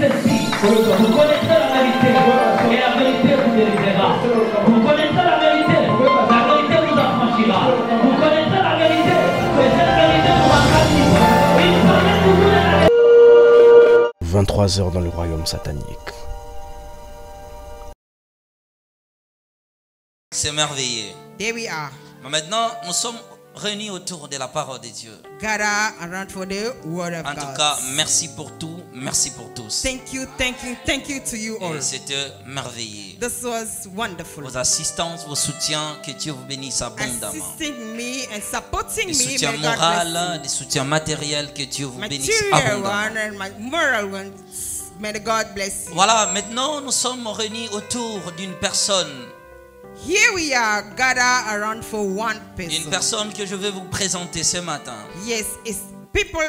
ceci. Vous connaissez la vérité. Et la vérité vous délivrera. Vous connaissez la vérité. La vérité vous affranchira. Vous connaissez la vérité. Et cette vérité vous rendra libre. Il connaît toujours la vérité. 23 heures dans le royaume satanique. C'est merveilleux. There we are. Mais maintenant, nous sommes réunis autour de la parole de Dieu. En tout cas, merci pour tout, merci pour tous. Thank you, thank you, thank you to you all. C'était merveilleux. This was wonderful. Vos assistances, vos soutiens, que Dieu vous bénisse abondamment. Assisting me and supporting God bless moral, des soutiens matériels, que Dieu vous bénisse abondamment. Voilà, maintenant nous sommes réunis autour d'une personne, Here we are gathered around for one une person. personne que je vais vous présenter ce matin. Yes, it's people.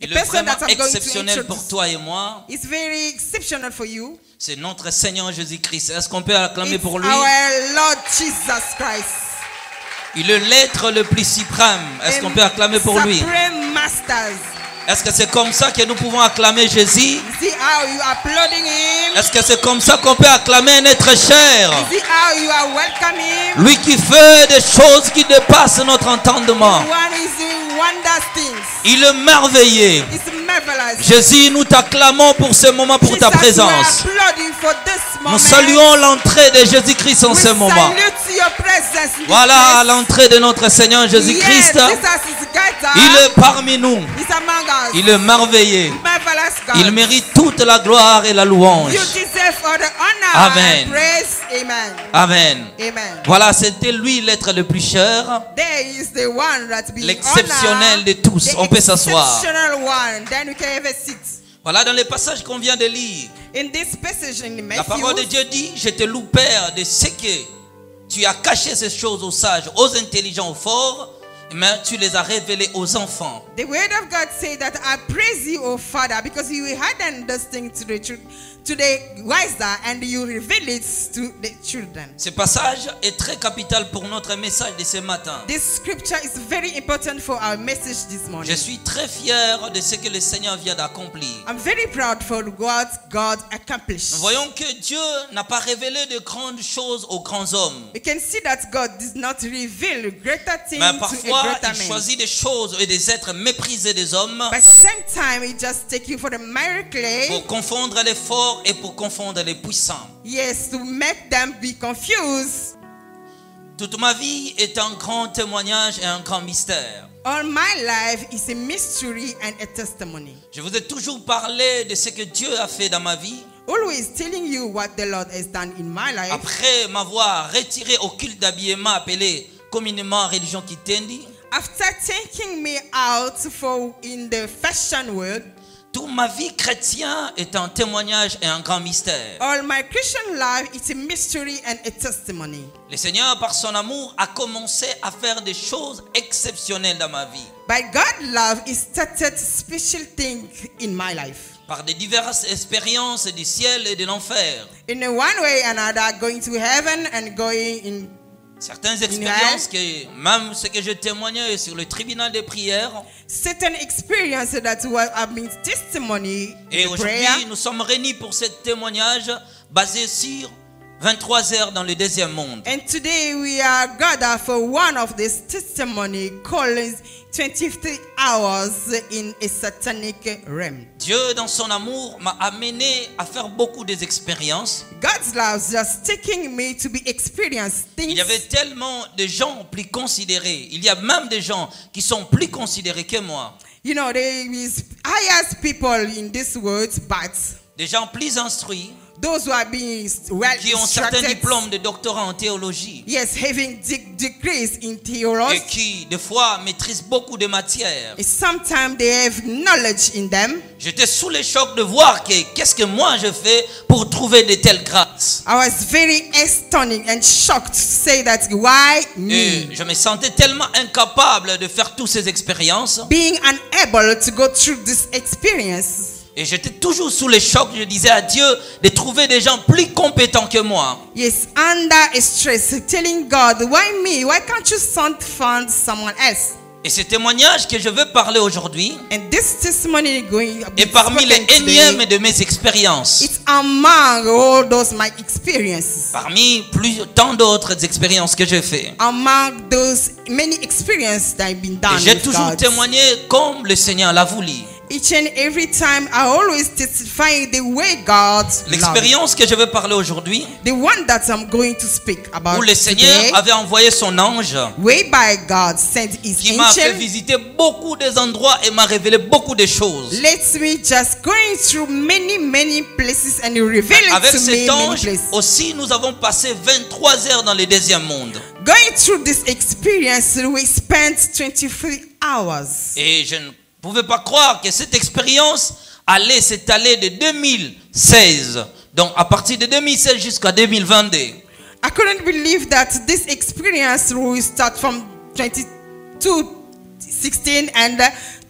Il est vraiment exceptionnel pour toi et moi. It's very exceptional for you. C'est notre Seigneur Jésus-Christ. Est-ce qu'on peut acclamer It's pour lui? our Lord Jesus Christ. Il est l'être le plus suprême. Est-ce qu'on peut acclamer pour lui? Supreme Masters. Est-ce que c'est comme ça que nous pouvons acclamer Jésus? Est-ce que c'est comme ça qu'on peut acclamer un être cher? Lui qui fait des choses qui dépassent notre entendement. One Il est merveilleux. Jésus, nous t'acclamons pour ce moment, pour ta présence. We are applauding for this moment. Nous saluons l'entrée de Jésus-Christ en ce moment. Voilà l'entrée de notre Seigneur Jésus-Christ. Il est parmi nous. He's among us. Il est merveilleux. Il mérite toute la gloire et la louange. Amen. Amen. Amen. Amen. Voilà, c'était lui l'être le plus cher. L'exceptionnel de tous. the On peut s'asseoir. Voilà dans les passages qu'on vient de lire. In this passage in Matthew, La parole de Dieu dit, je te loue Père de ce que tu as caché ces choses aux sages, aux intelligents, aux forts, mais tu les as révélées aux enfants. the word of God that I praise you, O Father, because you this thing to the chil- to the wiser and you reveal it to the children. Ce passage est très capital pour notre message de ce matin. This scripture is very important for our message this morning. Je suis très fier de ce que le Seigneur vient d'accomplir. I'm very proud for what God accomplished. Nous voyons que Dieu n'a pas révélé de grandes choses aux grands hommes. We can see that God did not reveal greater things Mais to a parfois, greater il man. choisit des choses et des êtres méprisés des hommes But same time, He just take you for the miry clay. pour confondre les forts et pour confondre les puissants. Yes, to make them be confused. Toute ma vie est un grand témoignage et un grand mystère. All my life is a mystery and a testimony. Je vous ai toujours parlé de ce que Dieu a fait dans ma vie. Always telling you what the Lord has done in my life. Après m'avoir retiré au culte d'habillement appelé communément religion Kitendi, After taking me out for in the fashion world, toute ma vie chrétienne est un témoignage et un grand mystère. all my Christian life is a mystery and a testimony. Le Seigneur, par son amour, a commencé à faire des choses exceptionnelles dans ma vie. By God love, He started special thing in my life. Par des diverses expériences du ciel et de l'enfer. In one way or another, going to heaven and going in Certaines expériences que, même ce que je témoignais sur le tribunal des prières. certain experience that have been testimony Et aujourd'hui, nous sommes réunis pour ce témoignage basé sur 23 heures dans le deuxième monde. And today we are gathered for one of this testimony called 23 hours in a satanic realm. Dieu, dans son amour, m'a amené à faire beaucoup des expériences. God's love just taking me to be experienced Il things. y avait tellement de gens plus considérés. Il y a même des gens qui sont plus considérés que moi. You know, there is highest people in this world, but Des gens plus instruits those who are being well qui ont certains diplômes de doctorat en théologie yes, having de- degrees in et theology, qui, des fois, maîtrisent beaucoup de matières. and sometimes they have knowledge in them. J'étais sous le choc de voir que qu'est-ce que moi je fais pour trouver de telles grâces. I was very astonished and shocked to say that why Et me? je me sentais tellement incapable de faire toutes ces expériences. Being unable to go through this experience. Et j'étais toujours sous le choc. Je disais à Dieu de trouver des gens plus compétents que moi. Yes, under stress, telling God, why me? Why can't you find someone else? Et ce témoignage que je veux parler aujourd'hui est parmi les énièmes de mes expériences. it's among all those my experiences. Parmi plus, tant d'autres expériences que j'ai fait. Among those many experiences that I've been Et done j'ai toujours God. témoigné comme le Seigneur l'a voulu. Each and every time I always testify the way God loves. L'expérience que je veux parler aujourd'hui, The one that I'm going to speak about où le Seigneur today, avait envoyé son ange way by God sent his qui m'a fait visiter beaucoup des endroits et m'a révélé beaucoup de choses. Let me just going through many, many places and revealing Avec to me cet ange aussi, nous avons passé 23 heures dans le deuxième monde. Going through this experience, we spent 23 hours. Et je ne pouvais pas croire que cette expérience allait s'étaler de 2016. Donc à partir de 2016 jusqu'à 2022. I couldn't believe that this experience will start from 22, 16 and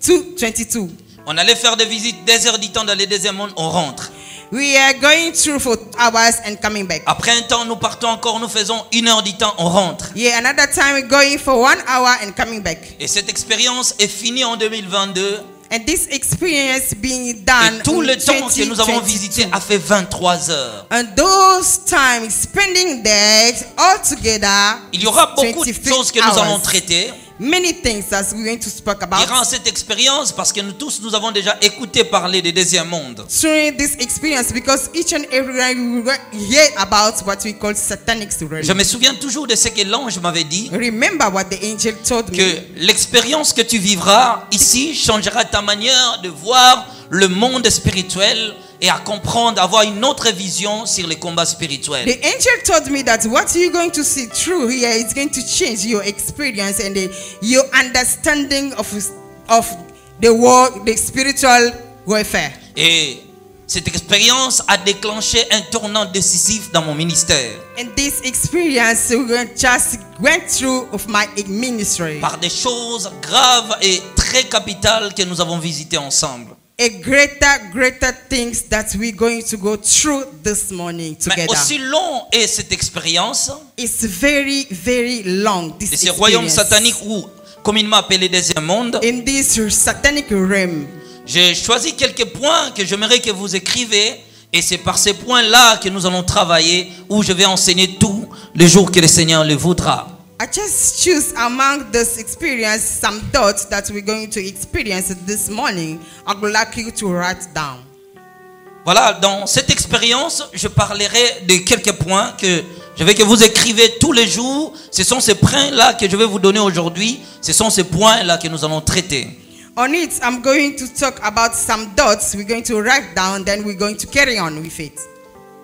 to 22. On allait faire des visites des heures du temps dans le deuxième monde, on rentre. We are going through for hours and coming back. Après un temps, nous partons encore, nous faisons une heure du temps, on rentre. Yeah, another time we're going for one hour and coming back. Et cette expérience est finie en 2022. And this experience being done Et tout le temps que nous avons 2022. visité a fait 23 heures. And those times spending there all together, Il y aura beaucoup de 23 choses que nous allons traiter Many things that we're going to speak about. durant cette expérience parce que nous tous, nous avons déjà écouté parler des deuxième monde. During this experience, because each and every one we hear about what we call satanic realm. Je me souviens toujours de ce que l'ange m'avait dit. Remember what the angel told me. que l'expérience que tu vivras ici changera ta manière de voir le monde spirituel et à comprendre, avoir une autre vision sur les combats spirituels. The angel told me that what you're going to see through here is going to change your experience and the, your understanding of, of the war, the spiritual warfare. Et cette expérience a déclenché un tournant décisif dans mon ministère And this experience just went through of my ministry. par des choses graves et très capitales que nous avons visitées ensemble. A greater, greater things that we're going to go through this morning Mais aussi long est cette expérience It's very, very long. This de ces royaumes experience. sataniques ou communément appelés deuxième monde. In this satanic realm. J'ai choisi quelques points que j'aimerais que vous écrivez et c'est par ces points-là que nous allons travailler où je vais enseigner tout le jour que le Seigneur le voudra. I just choose among this experience some thoughts that we're going to experience this morning. I would like you to write down. Voilà, dans cette expérience, je parlerai de quelques points que je veux que vous écrivez tous les jours. Ce sont ces points-là que je vais vous donner aujourd'hui. Ce sont ces points-là que nous allons traiter. On it, I'm going to talk about some dots we're going to write down, then we're going to carry on with it.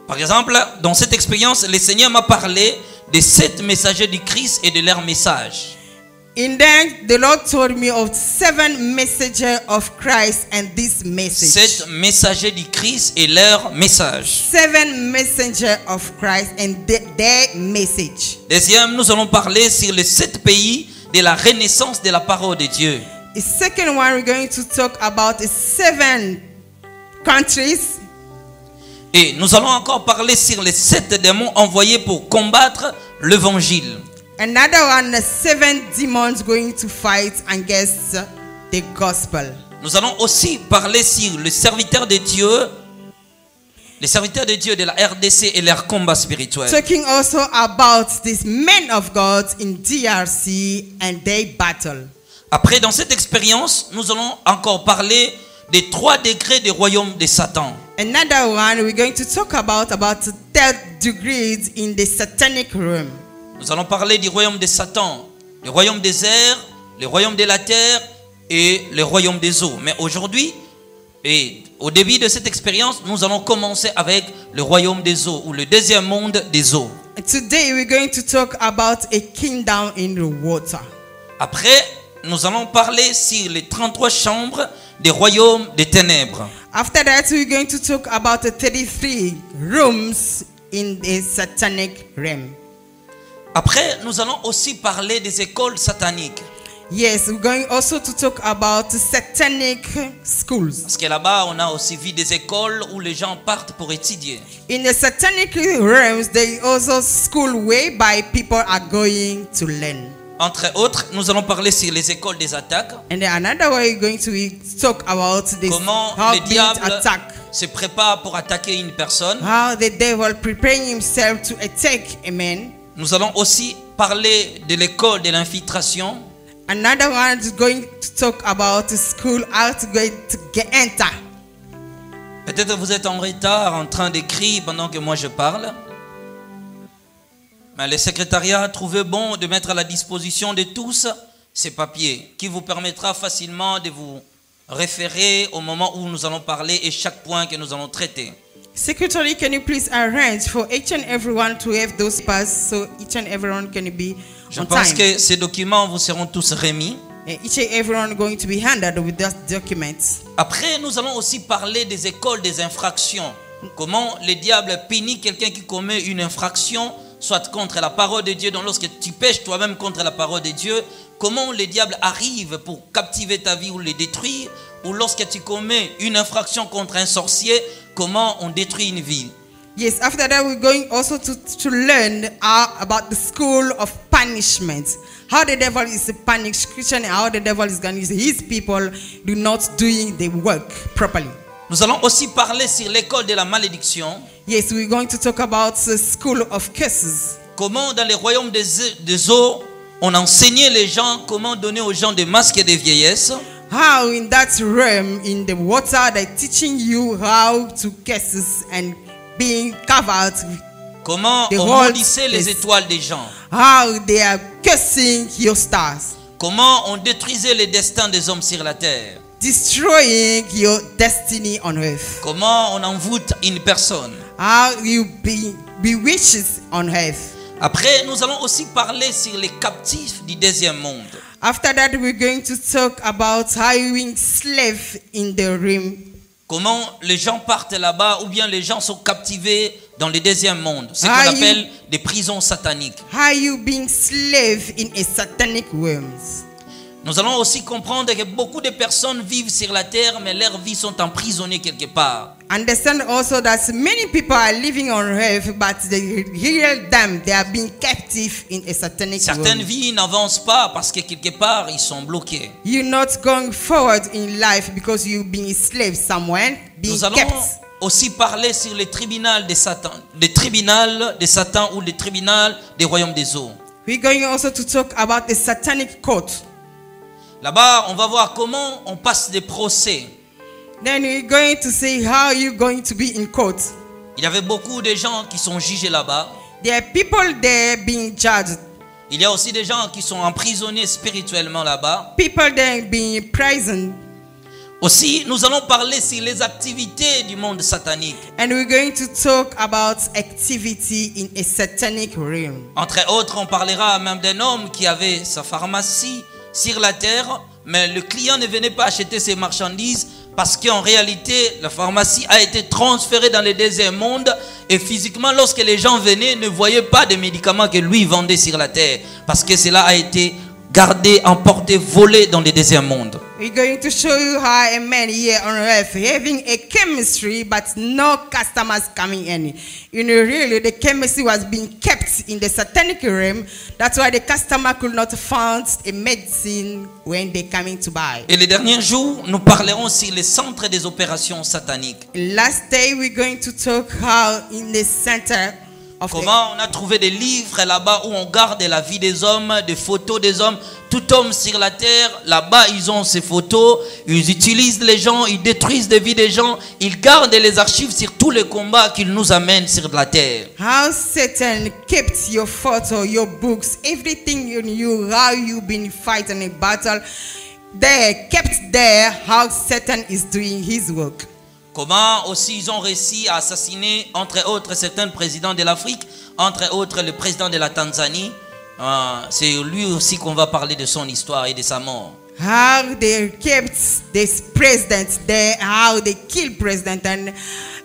Par exemple, dans cette expérience, le Seigneur m'a parlé des sept messagers du Christ et de leur message. And then the Lord told me of seven messengers of Christ and this message. Sept messagers du Christ et leur message. Seven messengers of Christ and the- their message. Deuxième, nous allons parler sur les sept pays de la renaissance de la parole de Dieu. The second one, we're going to talk about is seven countries. Et nous allons encore parler sur les sept démons envoyés pour combattre l'évangile. Another one, the seven demons going to fight against the gospel. Nous allons aussi parler sur le serviteur de Dieu, les serviteurs de Dieu de la RDC et leur combat spirituel. Talking also about these men of God in DRC and their battle. Après, dans cette expérience, nous allons encore parler des trois degrés du royaume de Satan. Another one, we're going to talk about about the third degrees in the satanic realm. Nous allons parler du royaume de Satan, le royaume des airs, le royaume de la terre et le royaume des eaux. Mais aujourd'hui, et au début de cette expérience, nous allons commencer avec le royaume des eaux ou le deuxième monde des eaux. Today we're going to talk about a kingdom in the water. Après, nous allons parler sur les 33 chambres des royaumes des ténèbres. After that, we're going to talk about the 33 rooms in the satanic realm. Après, nous allons aussi parler des écoles sataniques. Yes, we're going also to talk about satanic schools. Parce que là-bas, on a aussi vu des écoles où les gens partent pour étudier. In the satanic realms, there is also school whereby people are going to learn. Entre autres, nous allons parler sur les écoles des attaques. And then another way we're going to talk about this Comment how le diable attack, se prépare pour attaquer une personne. how the devil preparing himself to attack a man. Nous allons aussi parler de l'école de l'infiltration. Another one is going to talk about the school, how to get enter. Peut-être vous êtes en retard en train d'écrire pendant que moi je parle. Mais le secrétariat a trouvé bon de mettre à la disposition de tous ces papiers qui vous permettra facilement de vous référer au moment où nous allons parler et chaque point que nous allons traiter. Secretary, can you please arrange for each and everyone to have those passes so each and everyone can be Je on pense time? que ces documents vous seront tous remis. And each and everyone going to be handed with those documents. Après, nous allons aussi parler des écoles des infractions. Comment le diable punit quelqu'un qui commet une infraction, soit contre la parole de Dieu, donc lorsque tu pêches toi-même contre la parole de Dieu, comment le diable arrive pour captiver ta vie ou le détruire, ou lorsque tu commets une infraction contre un sorcier, comment on détruit une ville? Yes, after that, we're going also to, to learn about the school of punishment. How the devil is a punish Christian and how the devil is going to use his people do not doing the work properly. Nous allons aussi parler sur l'école de la malédiction, Yes, we're going to talk about the school of curses. comment dans les royaumes des, des eaux, on enseignait les gens comment donner aux gens des masques et des vieillesses. How in that realm, in the water, they're teaching you how to curses and being covered. with- Comment The on maudissait les étoiles des gens. How they are cursing your stars, Comment on détruisait les destins des hommes sur la terre. Destroying your destiny on earth. Comment on envoûte une personne? How you be bewitches on earth. Après, nous allons aussi parler sur les captifs du deuxième monde. After that, we're going to talk about how you slave in the realm. Comment les gens partent là-bas ou bien les gens sont captivés dans le deuxième monde. Ce qu'on Ah, you- appelle des prisons sataniques. How you being slave in a satanic realms. Nous allons aussi comprendre que beaucoup de personnes vivent sur la terre, mais leurs vies sont emprisonnées quelque part. Understand also that many people are living on earth, but the real them they are being captive in a satanic Certaines realm. vies n'avancent pas parce que quelque part, ils sont bloqués. You're not going forward in life because you've been a slave somewhere, being Nous allons kept. aussi parler sur les tribunaux de Satan, les tribunaux de Satan ou les tribunaux des royaumes des eaux. We're going also to talk about the satanic court. Là-bas, on va voir comment on passe des procès. Then we're going to see how you're going to be in court. Il y avait beaucoup de gens qui sont jugés là-bas. There are people there being judged. Il y a aussi des gens qui sont emprisonnés spirituellement là-bas. People there being imprisoned. Aussi, nous allons parler sur les activités du monde satanique. And we're going to talk about activity in a satanic realm. Entre autres, on parlera même d'un homme qui avait sa pharmacie sur la terre, mais le client ne venait pas acheter ses marchandises parce qu'en réalité, la pharmacie a été transférée dans le deuxième monde et physiquement, lorsque les gens venaient, ne voyaient pas des médicaments que lui vendait sur la terre parce que cela a été gardé, emporté, volé dans le deuxième monde. We're going to show you how a man here on earth having a chemistry, but no customers coming in. You know, really, the chemistry was being kept in the satanic realm. That's why the customer could not find a medicine when they coming to buy. Et les derniers jours, nous parlerons sur les centres des opérations sataniques. Last day, we're going to talk how in the center Comment on a trouvé des livres là-bas où on garde la vie des hommes, des photos des hommes? Tout homme sur la terre, là-bas, ils ont ces photos. Ils utilisent les gens, ils détruisent des vies des gens. Ils gardent les archives sur tous les combats qu'ils nous amènent sur la terre. how Satan kept your photo, your books, everything in you, how you've been fighting a battle. There, kept there, how Satan is doing his work. Comment aussi ils ont réussi à assassiner, entre autres, certains présidents de l'Afrique, entre autres le président de la Tanzanie. Euh, C'est lui aussi qu'on va parler de son histoire et de sa mort. How they kept this president there, how they killed president. And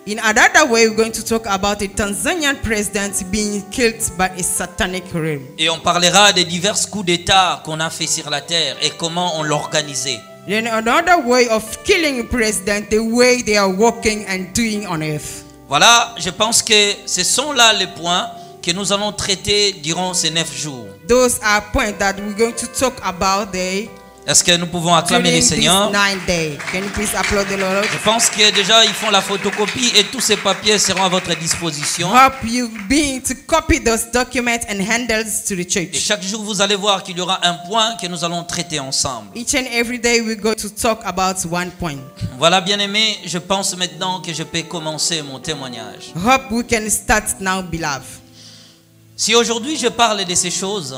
in another way, we're going to talk about a Tanzanian president being killed by a satanic realm. Et on parlera des divers coups d'État qu'on a fait sur la terre et comment on l'organisait. Then another way of killing a president, the way they are working and doing on earth. Voilà, je pense que ce sont là les points que nous allons traiter durant ces neuf jours. Those are points that we're going to talk about there Est-ce que nous pouvons acclamer during les this Seigneurs nine day. Can you please applaud the Lord? Je pense que déjà ils font la photocopie et tous ces papiers seront à votre disposition. Hope you being to copy those documents and handles to the Et chaque jour, vous allez voir qu'il y aura un point que nous allons traiter ensemble. Each and every day we're going to talk about one point. Voilà, bien aimé, je pense maintenant que je peux commencer mon témoignage. Hope we can start now, beloved. Si aujourd'hui je parle de ces choses,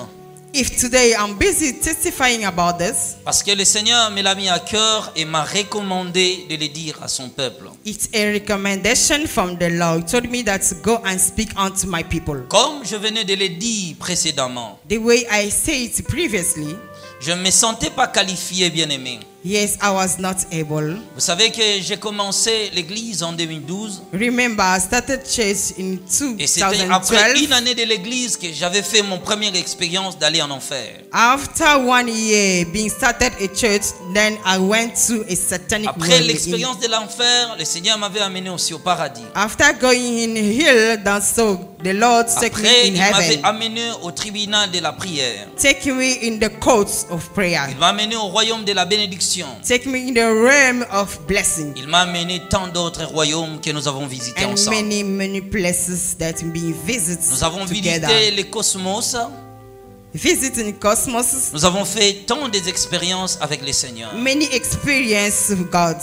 If today I'm busy testifying about this, parce que le Seigneur me l'a mis à cœur et m'a recommandé de le dire à son peuple. it's a recommendation from the Lord. He told me that to go and speak unto my people. Comme je venais de le dire précédemment, The way I said it previously, je ne me sentais pas qualifié, bien aimé. Yes, I was not able. Vous savez que j'ai commencé l'église en 2012 Remember, I started church in et c'était après 2012. une année de l'église que j'avais fait mon première expérience d'aller en enfer. After one year being started a church, then I went to a satanic Après l'expérience de l'enfer, le Seigneur m'avait amené aussi au paradis. After going in here, then so the Lord took me Après, in il m'avait heaven, amené au tribunal de la prière. take me in the courts of prayer, Il m'a amené au royaume de la bénédiction. Take me in the realm of blessing, Il m'a amené tant d'autres royaumes que nous avons visités and ensemble. many many places that we visit Nous avons together. visité les cosmos. Visiting cosmos, Nous avons fait tant des expériences avec le Seigneur. many experience of God.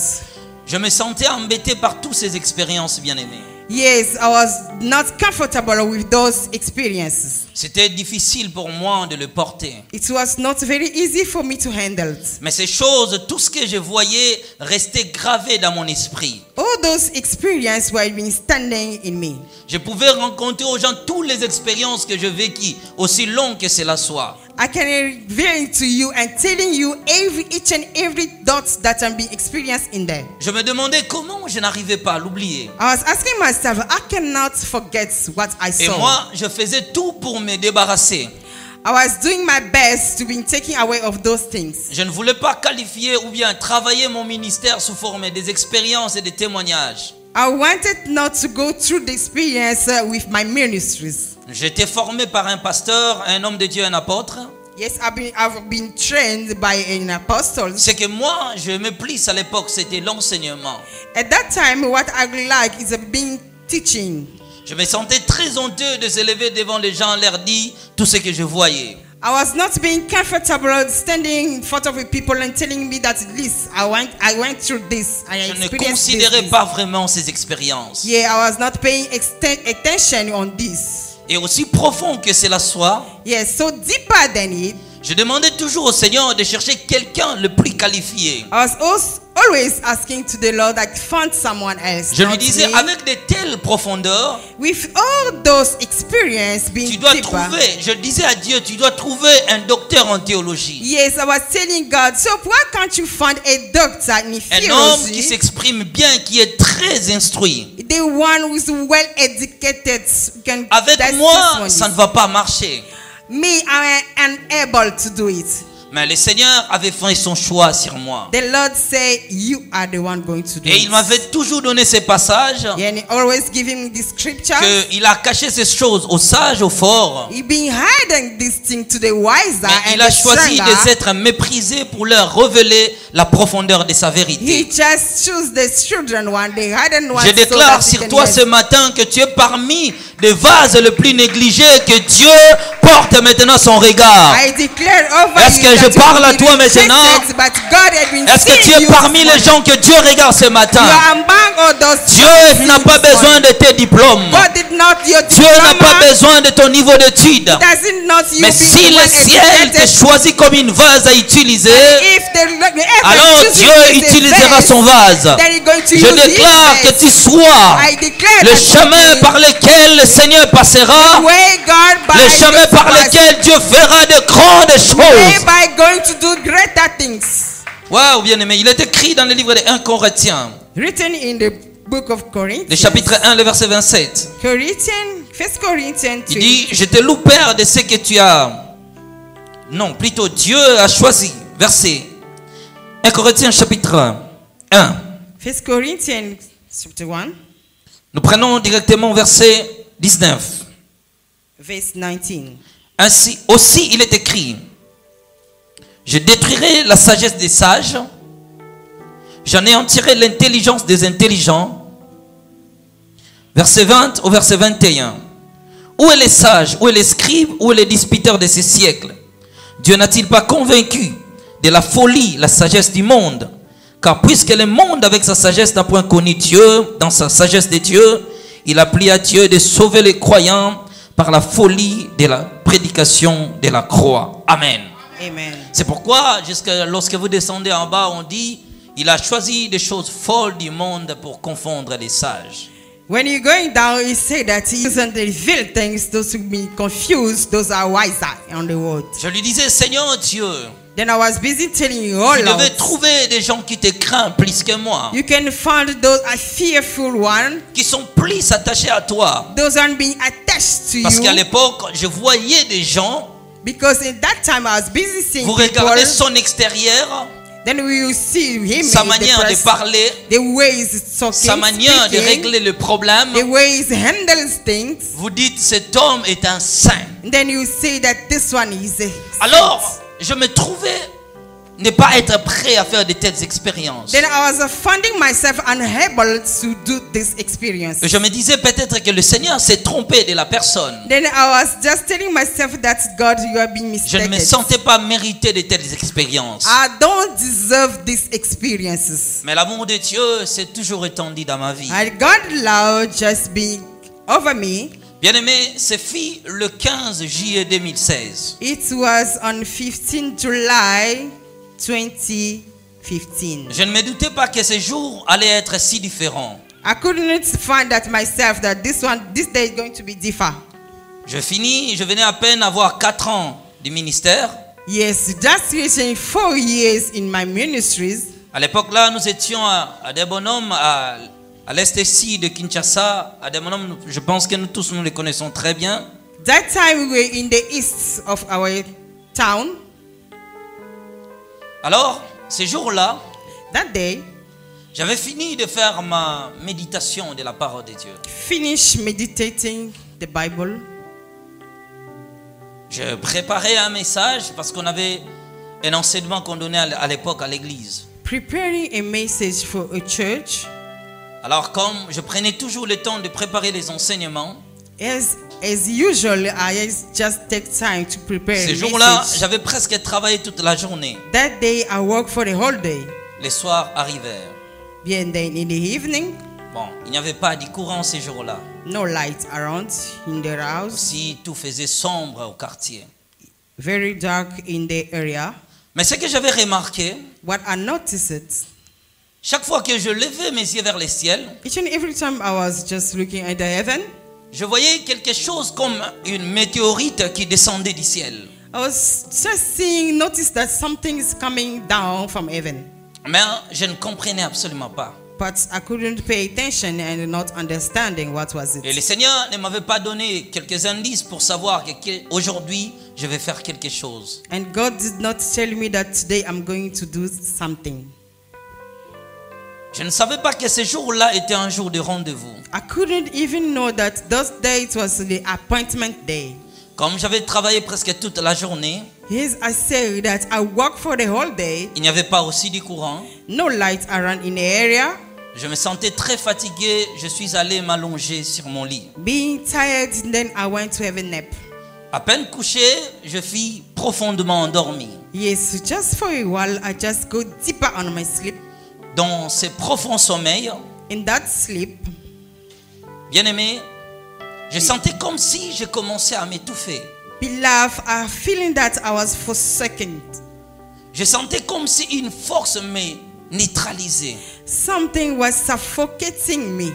Je me sentais embêté par toutes ces expériences, bien aimées. Yes, I was not comfortable with those experiences. C'était difficile pour moi de le porter. It was not very easy for me to handle. it. Mais ces choses, tout ce que je voyais restait gravé dans mon esprit. All those experiences were been standing in me. Je pouvais rencontrer aux gens toutes les expériences que je vécues, aussi longues que cela soit. I can reveal to you and telling you every each and every dot that I'm being experienced in there. Je me demandais comment je n'arrivais pas à l'oublier. I was asking myself, I cannot forget what I Et saw. moi, je faisais tout pour me débarrasser. I was doing my best to be taking away of those things. Je ne voulais pas qualifier ou bien travailler mon ministère sous forme des expériences et des témoignages. I wanted not to go through the experience uh, with my ministries. J'étais formé par un pasteur, un homme de Dieu, un apôtre. Yes, I've been I've been trained by an apostle. Ce que moi, je me plus à l'époque, c'était l'enseignement. At that time, what I like is being teaching. Je me sentais très honteux de se lever devant les gens, leur dire tout ce que je voyais. I was not being comfortable standing in front of people and telling me that this I went I went through this I Je ne this, considérais this. pas vraiment ces expériences. Yeah, I was not paying attention on this. Et aussi profond que cela soit, Yes, so deeper than it, je demandais toujours au Seigneur de chercher quelqu'un le plus qualifié. I was als- always asking to the Lord that find someone else. Je lui disais, avec de telles profondeurs, with all those experience being tu dois deeper. trouver, je disais à Dieu, tu dois trouver un docteur en théologie. Yes, I was telling God, so why can't you find a doctor in Un homme qui s'exprime bien, qui est très instruit. The one who's well educated Avec moi, ça ne va pas marcher. Me, I am unable to do it. Mais le Seigneur avait fait son choix sur moi. The Lord say, You are the one going to do Et il m'avait toujours donné ces passages and he always giving me the scripture. qu'il a caché ces choses aux sages, aux forts. He been hiding this thing to the wiser Mais and il a the choisi stronger. de s'être méprisé pour leur révéler la profondeur de sa He vérité. just choose the children one, the hidden one. Je déclare sur toi ce matin que tu es parmi les vases les plus négligés, que Dieu porte maintenant son regard. I declare over Est-ce que je parle à toi maintenant? Est-ce que tu es parmi les gens que Dieu regarde ce matin? Dieu n'a pas besoin de tes diplômes. Dieu n'a pas besoin de ton niveau d'études. Mais si le ciel te choisit comme une vase à utiliser, alors Dieu utilisera son vase. Je déclare que tu sois le chemin par lequel le Seigneur passera, le chemin par lequel Dieu fera de grandes choses. Going to do greater things. Waouh, bien aimé, il est écrit dans le livre de 1 Corinthiens, Written in the book of le Corinthians. chapitre 1, le verset 27. Corinthians, First Corinthians Il 2. dit, je te loue Père de ce que tu as. Non, plutôt Dieu a choisi. Verset 1 Corinthiens chapitre 1. First Corinthians chapter 1, Nous prenons directement verset 19. verse 19. Ainsi aussi il est écrit, je détruirai la sagesse des sages, j'anéantirai l'intelligence des intelligents. Verset 20 au verset 21. Où est les sages, où est les scribes, où est les disputeurs de ces siècles? Dieu n'a-t-il pas convaincu de la folie, la sagesse du monde? Car puisque le monde avec sa sagesse n'a point connu Dieu, dans sa sagesse de Dieu, il a pris à Dieu de sauver les croyants par la folie de la prédication de la croix. Amen. C'est pourquoi, jusque lorsque vous descendez en bas, on dit, il a choisi des choses folles du monde pour confondre les sages. When you're going down, he said that he doesn't reveal things, those who be confused, those are wiser on the world. Je lui disais, Seigneur Dieu, Then I was busy telling you all tu devais trouver des gens qui te craignent plus que moi, You can find those are fearful one, qui sont plus attachés à toi. those aren't being attached to Parce qu'à you. l'époque, je voyais des gens, Because in that time I was busy seeing vous people. regardez son extérieur, Then we will see him sa in the manière de parler, the way talking, sa manière de speaking, régler le problème. the way he handles things. Vous dites, cet homme est un saint. Then you say that this one is a Alors, je me trouvais ne pas être prêt à faire de telles expériences. Then I was finding myself unable to do this experience. Je me disais peut-être que le Seigneur s'est trompé de la personne. Then I was just telling myself that God, you are being Je ne me sentais pas mériter de telles expériences. I don't deserve these experiences. Mais l'amour de Dieu s'est toujours étendu dans ma vie. And God love just being over me. Bien aimé, ce fut le 15 juillet 2016. It was on 15 July 2015. Je ne me doutais pas que ce jour allait être si différent. I couldn't find that myself that this one, this day is going to be different. Je finis, je venais à peine avoir 4 ans du ministère. Yes, just reaching four years in my ministries. À l'époque là, nous étions à, à des bonhommes à, à l'est ici de Kinshasa, à des bonhommes, je pense que nous tous nous les connaissons très bien. That time we were in the east of our town. Alors, ces jours-là, That day, j'avais fini de faire ma méditation de la parole de Dieu. finish meditating the Bible. Je préparais un message parce qu'on avait un enseignement qu'on donnait à l'époque à l'église. preparing a message for a church. Alors comme je prenais toujours le temps de préparer les enseignements, As, as usual, I just take time to prepare jours-là, message. j'avais presque travaillé toute la journée. That day, I worked for the whole day. Les soirs arrivèrent. And then in the evening, Bon, il n'y avait pas de courant ces jours-là. no light around in the house. Si tout faisait sombre au quartier. Very dark in the area. Mais ce que j'avais remarqué, What I noticed, chaque fois que je levais mes yeux vers le ciel, each and every time I was just looking at the heaven, je voyais quelque chose comme une météorite qui descendait du ciel. I was just seeing, notice that something is coming down from heaven. Mais je ne comprenais absolument pas. But I couldn't pay attention and not understanding what was Et le it. Seigneur ne m'avait pas donné quelques indices pour savoir que que- aujourd'hui je vais faire quelque chose. And God did not tell me that today I'm going to do something. Je ne savais pas que ce jour-là était un jour de rendez-vous. I couldn't even know that those days was the appointment day. Comme j'avais travaillé presque toute la journée, Yes, I say that I worked for the whole day, il n'y avait pas aussi du courant. no light around in the area. Je me sentais très fatigué. Je suis allé m'allonger sur mon lit. Being tired, then I went to have a nap. À peine couché, je fus profondément endormi. Yes, just for a while, I just go deeper on my sleep. Dans ce profond sommeil, In that sleep, bien aimé, je sentais comme si je commençais à m'étouffer. beloved, I'm feeling that I was forsaken. Je sentais comme si une force me neutralisait. Something was suffocating me.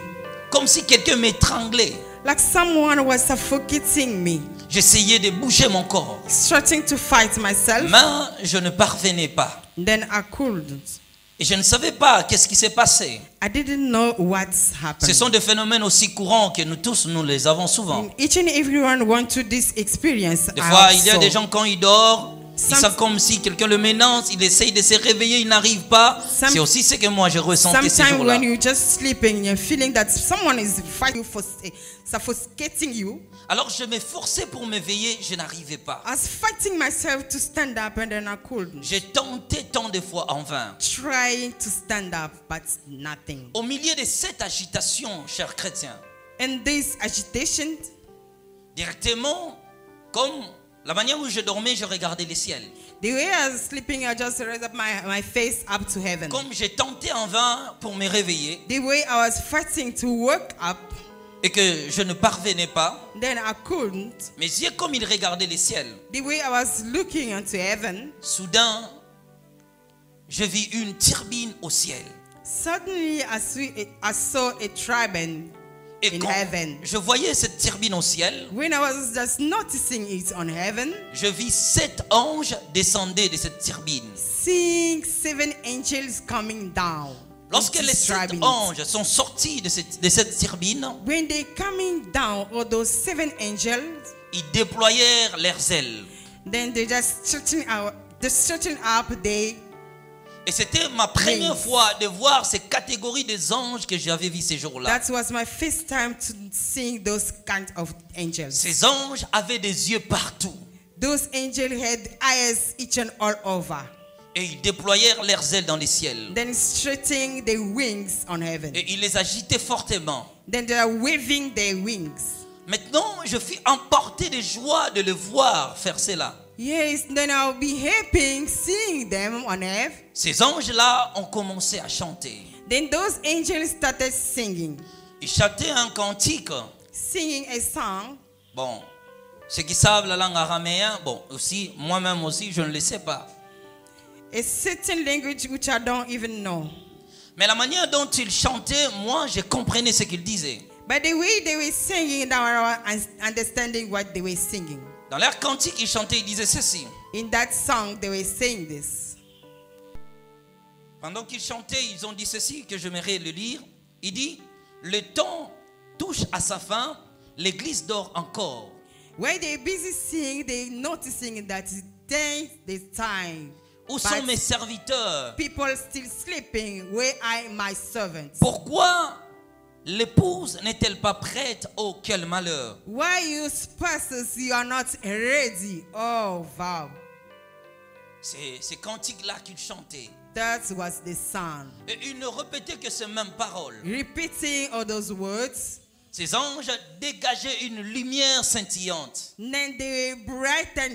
Comme si quelqu'un m'étranglait. Like someone was suffocating me. J'essayais de bouger mon corps. Starting to fight myself. Mais je ne parvenais pas. Then I couldn't. Et je ne savais pas qu'est-ce qui s'est passé. I didn't know what Ce sont des phénomènes aussi courants que nous tous, nous les avons souvent. Each and everyone went to this experience. Des fois, il y a des gens quand ils dorment, Il sent comme si quelqu'un le menace, il essaye de se réveiller, il n'arrive pas. C'est aussi ce que moi j'ai ressenti ces Sometimes jours-là. when you're just sleeping, you're feeling that someone is fighting you for suffocating you. Alors je m'efforçais pour m'éveiller, je n'arrivais pas. I was fighting myself to stand up and then I couldn't. J'ai tenté tant de fois en vain. Trying to stand up, but nothing. Au milieu de cette agitation, chers chrétiens, And this agitation, directement, comme la manière où je dormais, je regardais le ciel. the way I was sleeping, I just raised up my, my face up to heaven. Comme j'ai tenté en vain pour me réveiller The way I was fighting to wake up, et que je ne parvenais pas, then I couldn't. mes yeux comme ils regardaient le ciel, The way I was looking into heaven, soudain, je vis une turbine au ciel. suddenly I saw a, I saw a tribune Et in quand heaven. je voyais cette turbine au ciel, When I was just noticing it on heaven, je vis sept anges descendre de cette turbine. seeing seven angels coming down. Lorsque les sept anges sont sortis de cette, de cette turbine, When they coming down, all those seven angels, ils déployèrent leurs ailes. then they just stretching out, they stretching up, they Et c'était ma première Wings. fois de voir ces catégories des anges que j'avais vus ces jours-là. that was my first time to seeing those kind of angels. Ces anges avaient des yeux partout. Those angels had eyes each and all over. Et ils déployèrent leurs ailes dans les ciels. Then stretching their wings on heaven. Et ils les agitaient fortement. Then they are waving their wings. Maintenant, je fus emporté de joie de le voir faire cela. Yes, then I'll be happy seeing them on earth. Ces anges-là ont commencé à chanter. Then those angels started singing, Ils chantaient un cantique. singing a song. Bon, ceux qui savent la langue araméenne, bon, aussi, moi-même aussi, je ne le sais pas. A certain language which I don't even know. Mais la manière dont ils chantaient, moi, je comprenais ce qu'ils disaient. But the way they were singing, I was understanding what they were singing. Dans leur cantique, ils chantaient, ils disaient ceci. In that song, they were saying this. Pendant qu'ils chantaient, ils ont dit ceci, que j'aimerais le lire. Il dit, le temps touche à sa fin, l'église dort encore. While they're busy singing, they're noticing that day, the time. Où sont mes serviteurs? people still sleeping. Where are my servants? Pourquoi l'épouse n'est-elle pas prête? Oh, quel malheur Why you spouses you are not ready? Oh, wow. C'est ces cantiques-là qu'ils chantaient. That was the song. Et ils ne répétaient que ces mêmes paroles. Repeating all those words, Ces anges dégageaient une lumière scintillante. then they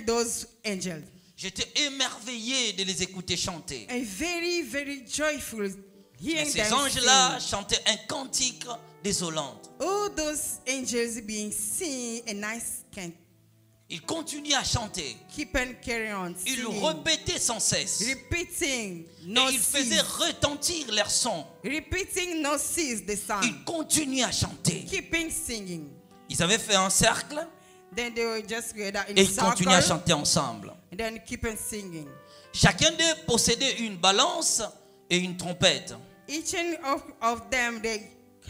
those angels. J'étais émerveillé de les écouter chanter. And very, very joyful Mais hearing ces anges-là chantaient un cantique désolant. All those angels being a nice à chanter. keep on sans cesse. Et repeating no ils faisaient cease, retentir leur son. repeating no cease the song, Ils continuaient à chanter. keeping singing. Ils avaient fait un cercle Then they were just together in et ils continuaient à chanter ensemble. And then keep on singing. Chacun d'eux possédait une balance et une trompette. Each of, of them they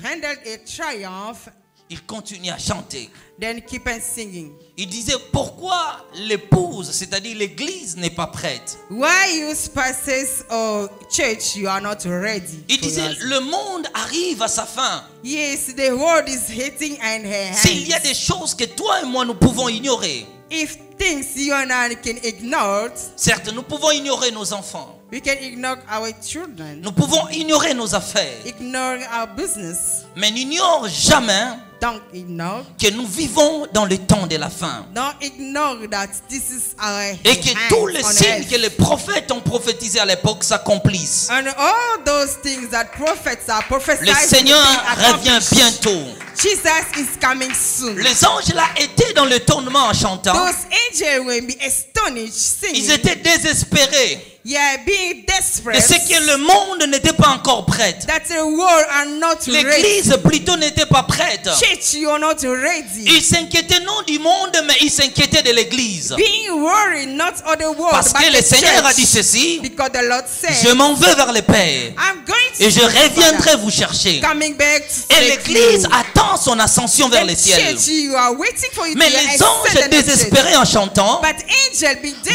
handled a triumph, Ils continuaient à chanter. then keep on singing. Ils disaient pourquoi l'épouse, c'est-à-dire l'église, n'est pas prête? Why you spouses or church you are not ready? Disaient us? le monde arrive à sa fin. Yes, the world is hitting and S'il y a des choses que toi et moi nous pouvons ignorer, If things you and I can ignore, certes nous pouvons ignorer nos enfants, we can ignore our children, nous pouvons ignorer nos affaires, ignore our business. mais n'ignore jamais Don't ignore. que nous vivons dans le temps de la fin. Don't ignore that this is our Et que tous les signes que les prophètes ont prophétisés à l'époque s'accomplissent. And all those things that prophets are prophesied Le Seigneur revient bientôt. Jesus is coming soon. Les anges là étaient dans le tournement en chantant. Those angels will be astonished, singing. Ils étaient désespérés de desperate. ce que le monde n'était pas encore prêt. that the world are not ready. L'église plutôt n'était pas prête. Church, you are not ready. Ils s'inquiétaient non du monde, mais ils s'inquiétaient de l'église. Being worried, not of the world, Parce que le Seigneur a dit ceci, Because the Lord said, je m'en vais vers le Père I'm going to et je reviendrai vous chercher. coming back to Et l'église attend son ascension vers le ciel. church, you are waiting for you Mais les anges désespérés en chantant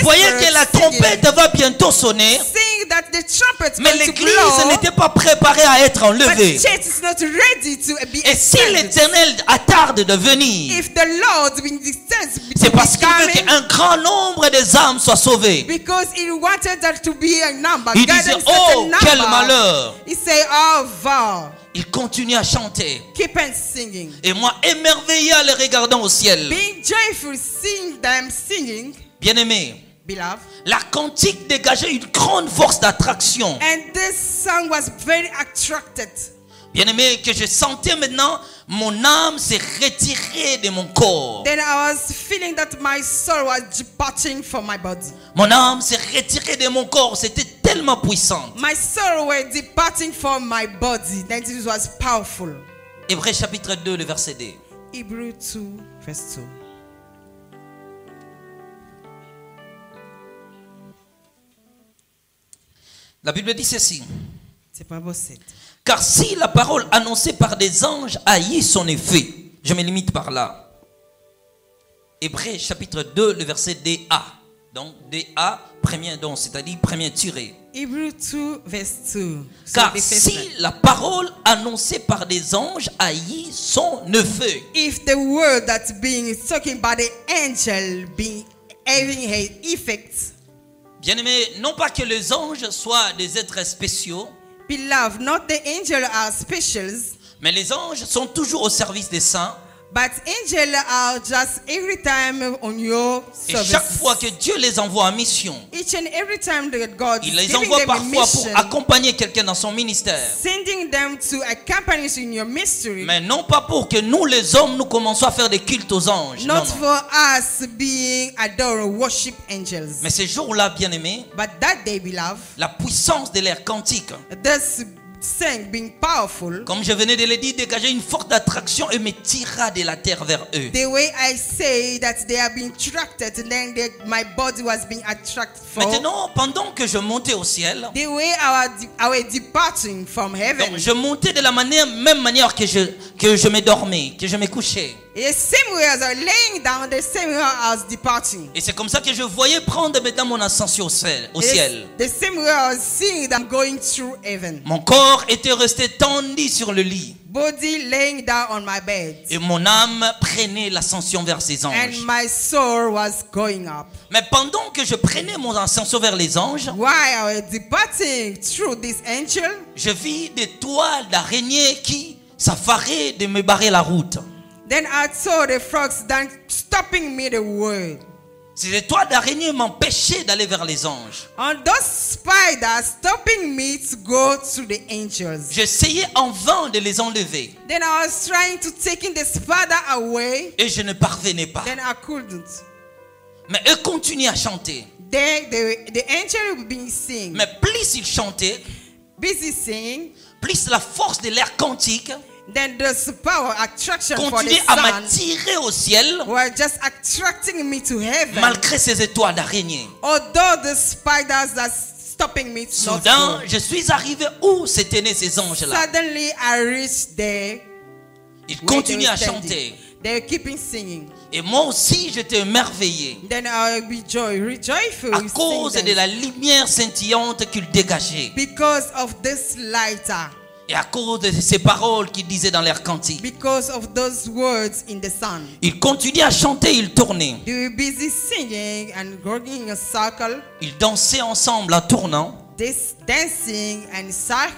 voyaient que la. Trompette va bientôt sonner, that the trumpet mais l'église n'était pas préparée à être enlevée. the church is not ready to be Et si l'éternel attarde de venir, c'est parce qu'il veut qu'un grand nombre des âmes soient sauvées. because he wanted that to be a number. Il disait, oh, number. quel malheur. He said, oh. Il continue à chanter. Keep on singing. Et moi, émerveillé en les regardant au ciel. Being joyful, seeing them singing, Bien-aimé, beloved. la cantique dégageait une grande force d'attraction. And this song was very attracted. Bien-aimé, que je sentais maintenant, mon âme s'est retirée de mon corps. Then I was feeling that my soul was departing from my body. Mon âme s'est retirée de mon corps. C'était tellement puissant. My soul were departing from my body. Then it was powerful. Hébreu chapitre 2, le verset 2. Hebrew 2, verse 2. La Bible dit ceci. Bible said. Car si la parole annoncée par des anges haït son effet, je me limite par là. Hébreu chapitre 2, le verset DA. Donc DA, premier don, c'est-à-dire premier tiré. Hebrew 2, verse 2. So Car si la parole annoncée par des anges haït son effet, if the word that's being spoken by the angel being having a effect, bien aimé, non pas que les anges soient des êtres spéciaux, beloved, not the angel are specials, mais les anges sont toujours au service des saints. But angel are just every time on your Et service. chaque fois que Dieu les envoie en mission, Each and every time that God il les envoie parfois pour mission, accompagner quelqu'un dans son ministère. sending them to accompany you in your mystery, Mais non pas pour que nous, les hommes, nous commençons à faire des cultes aux anges. Non, not non. for us being adored or worship angels. Mais ces jours-là, bien aimés, But that day, beloved, la puissance de l'air quantique, this saying being powerful, comme je venais de le dire, dégageait une forte attraction et me tira de la terre vers eux. the way I say that they have been attracted, and then they, my body was being attracted for. Maintenant, pendant que je montais au ciel, The way I was, I was departing from heaven, donc je montais de la manière, même manière que je, que je me dormais, que je me couchais. The same way as I was laying down, the same way I was departing. Et c'est comme ça que je voyais prendre maintenant mon ascension au ciel. Au It is ciel. The same way I was seeing them going through heaven. Mon corps était resté tendu sur le lit. Body laying down on my bed. Et mon âme prenait l'ascension vers ses And anges. my soul was going up. Mais pendant que je prenais mon ascension vers les anges, While I was departing through this angel, je vis des toiles d'araignées qui s'affaraient de me barrer la route. Then I saw the frogs then stopping me the way. Ces toiles d'araignées m'empêchaient d'aller vers les anges. And those spiders stopping me to go to the angels. J'essayais en vain de les enlever Then I was trying to taking the spider away. et je ne parvenais pas. Then I couldn't. Mais eux continuaient à chanter. Then the, the angel will be singing, Mais plus ils chantaient, busy singing. plus la force de l'air quantique Then the power attraction for the à m'attirer au ciel were just attracting me to heaven. malgré ces étoiles d'araignées. Although the spiders are stopping me Soudain, je suis arrivé où nés ces anges-là? Suddenly I reached there. Ils were à chanter. They were keeping singing. Et moi aussi, j'étais émerveillé Then I will be joy, rejoiceful. à cause de la lumière scintillante qu'ils dégageaient Because of this lighter. Et à cause de ces paroles qu'ils disaient dans l'air quantique. Because of those words in the sun. Ils continuaient à chanter, ils tournaient. They were busy singing and going in a circle. Ils dansaient ensemble en tournant. This dancing and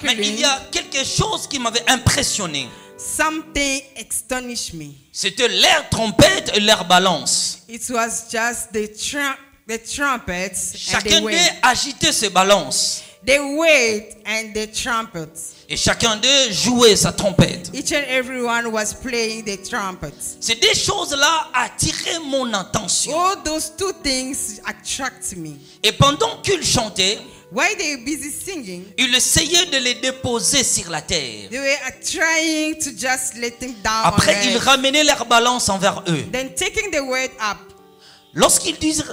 Mais il y a quelque chose qui m'avait impressionné. Something astonished me. C'était l'air trompette et l'air balance. It was just the trum- the trumpets and Chacun the wait. agitait ses balances. The wait and the trumpets. Et chacun d'eux jouait sa trompette. Each and everyone was playing the trumpets. Ces deux choses-là attiraient mon attention. All those two things attract me. Et pendant qu'ils chantaient, While they were busy singing, ils essayaient de les déposer sur la terre. they were trying to just let them down. Après, on ils earth. ramenaient leur balance envers eux. Then taking the word up. Lorsqu'ils disaient,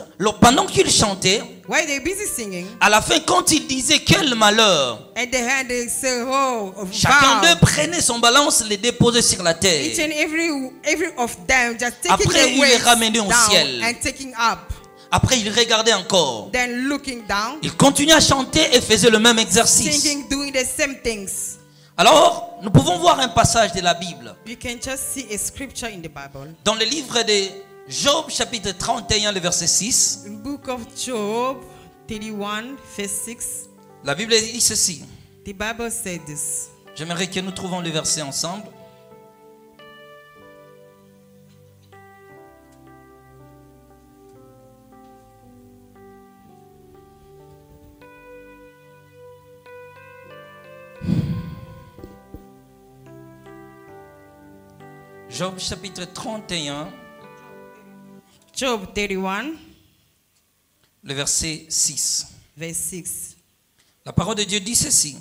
pendant qu'ils chantaient, While they were busy singing, à la fin, quand ils disaient quel malheur, and they had they say, oh, chacun d'eux prenait son balance, les déposait sur la Each terre. and every every of them just taking Après, the il les ramenait au ciel. and taking up. Après, il regardait encore. then looking down, Il continuait à chanter et faisait le même exercice. singing, doing the same things. Alors, nous pouvons voir un passage de la Bible. You can just see a scripture in the Bible. Dans le livre de Job, chapitre 31, le verset 6, In book of Job 31, verse 6, la Bible dit ceci. the Bible said this. J'aimerais que nous trouvions le verset ensemble. Job chapitre 31, Job 31, le verset 6. verse 6. La parole de Dieu dit ceci.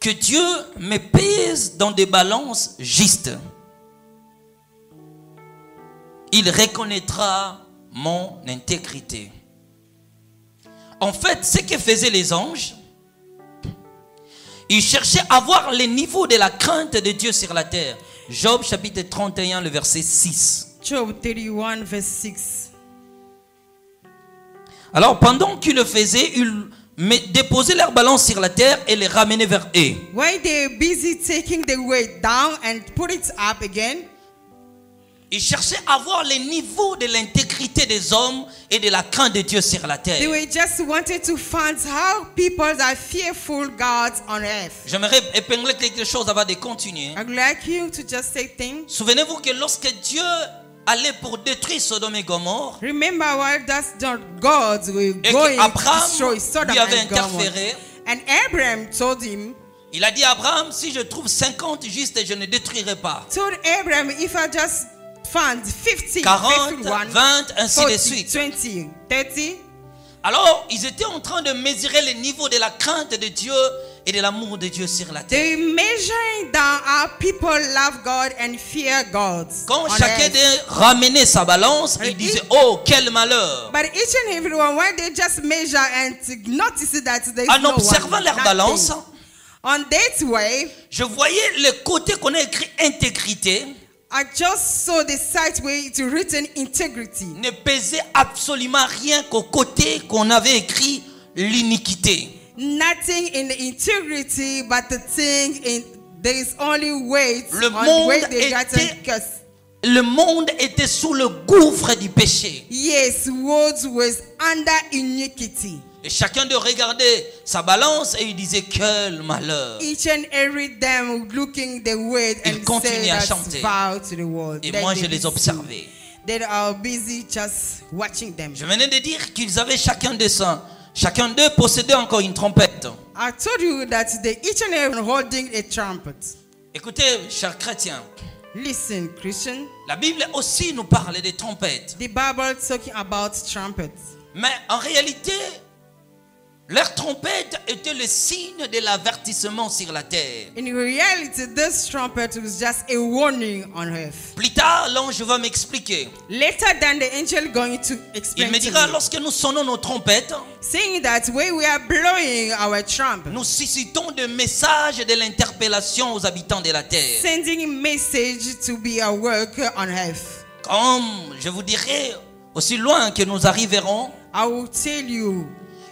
Que Dieu me pèse dans des balances justes. Il reconnaîtra mon intégrité. En fait, ce que faisaient les anges, ils cherchaient à voir les niveaux de la crainte de Dieu sur la terre. Job chapitre 31, le verset 6. Job 31, verse 6. Alors pendant qu'ils le faisaient, ils met- déposaient leurs balances sur la terre et les ramenaient vers eux. While they're busy taking the weight down and put it up again, Ils cherchaient à voir les niveaux de l'intégrité des hommes et de la crainte de Dieu sur la they terre. were just wanted to find how people are fearful gods on earth. J'aimerais épingler quelque chose avant de continuer. Like you to just say things. Souvenez-vous que lorsque Dieu allait pour détruire Sodome et Gomorre, Remember while that's gods were Et to qu'Abraham destroy Sodom lui avait and Gomorrah. interféré. And Abraham told him, il a dit à Abraham, si je trouve 50 justes, je ne détruirai pas. told Abraham, if I just found 50, 40, 51, 20, ainsi de 40, suite. 20, 30, Alors, ils étaient en train de mesurer les niveaux de la crainte de Dieu et de l'amour de Dieu sur la terre. they measuring down how people love God and fear God. Quand chacun d'eux ramenait sa balance, il disait, oh, quel malheur. But each and every one, when they just measure and to notice that there's En observant leur balance, on that way, je voyais le côté qu'on a écrit intégrité I just saw the site where it's written integrity. ne pesait absolument rien qu'au côté qu'on avait écrit l'iniquité. Nothing in the integrity, but the thing in there is only weight Le on monde where they got était- Le monde était sous le gouffre du péché. yes, words was under iniquity. Et chacun de regardait sa balance et il disait, quel malheur. Each and every them looking the Il and continuait à chanter. to the world. Et Then moi, je les observais. They are busy just watching them. Je venais de dire qu'ils avaient chacun de ça. Chacun d'eux possédait encore une trompette. I told you that they each and every holding a trumpet. Écoutez, chers chrétiens, Listen, Christian. la Bible aussi nous parle des trompettes. The Bible talking about trumpets. Mais en réalité, leur trompette était le signe de l'avertissement sur la terre. In reality, this trumpet was just a warning on earth. Plus tard, l'ange va m'expliquer. Later than the angel going to Il explain me to dira, me, lorsque nous sonnons nos trompettes, saying that when we are blowing our trumpet, nous suscitons des messages de l'interpellation aux habitants de la terre. sending message to be a work on earth. Comme je vous dirai, aussi loin que nous arriverons, I will tell you,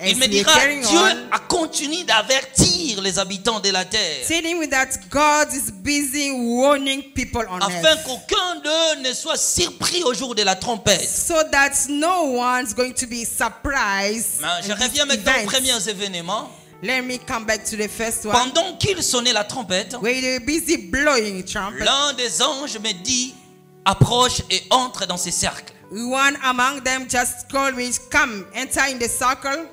il me dira, Dieu on, a continué d'avertir les habitants de la terre, telling me that God is busy warning people on afin qu'aucun d'eux ne soit surpris au jour de la trompette. So that no one's going to be surprised. Mais je reviens maintenant aux premiers événements. Let me come back to the first one. Pendant qu'il sonnait la trompette, l'un des anges me dit, approche et entre dans ces cercles. One among them just called me, come, enter in the circle.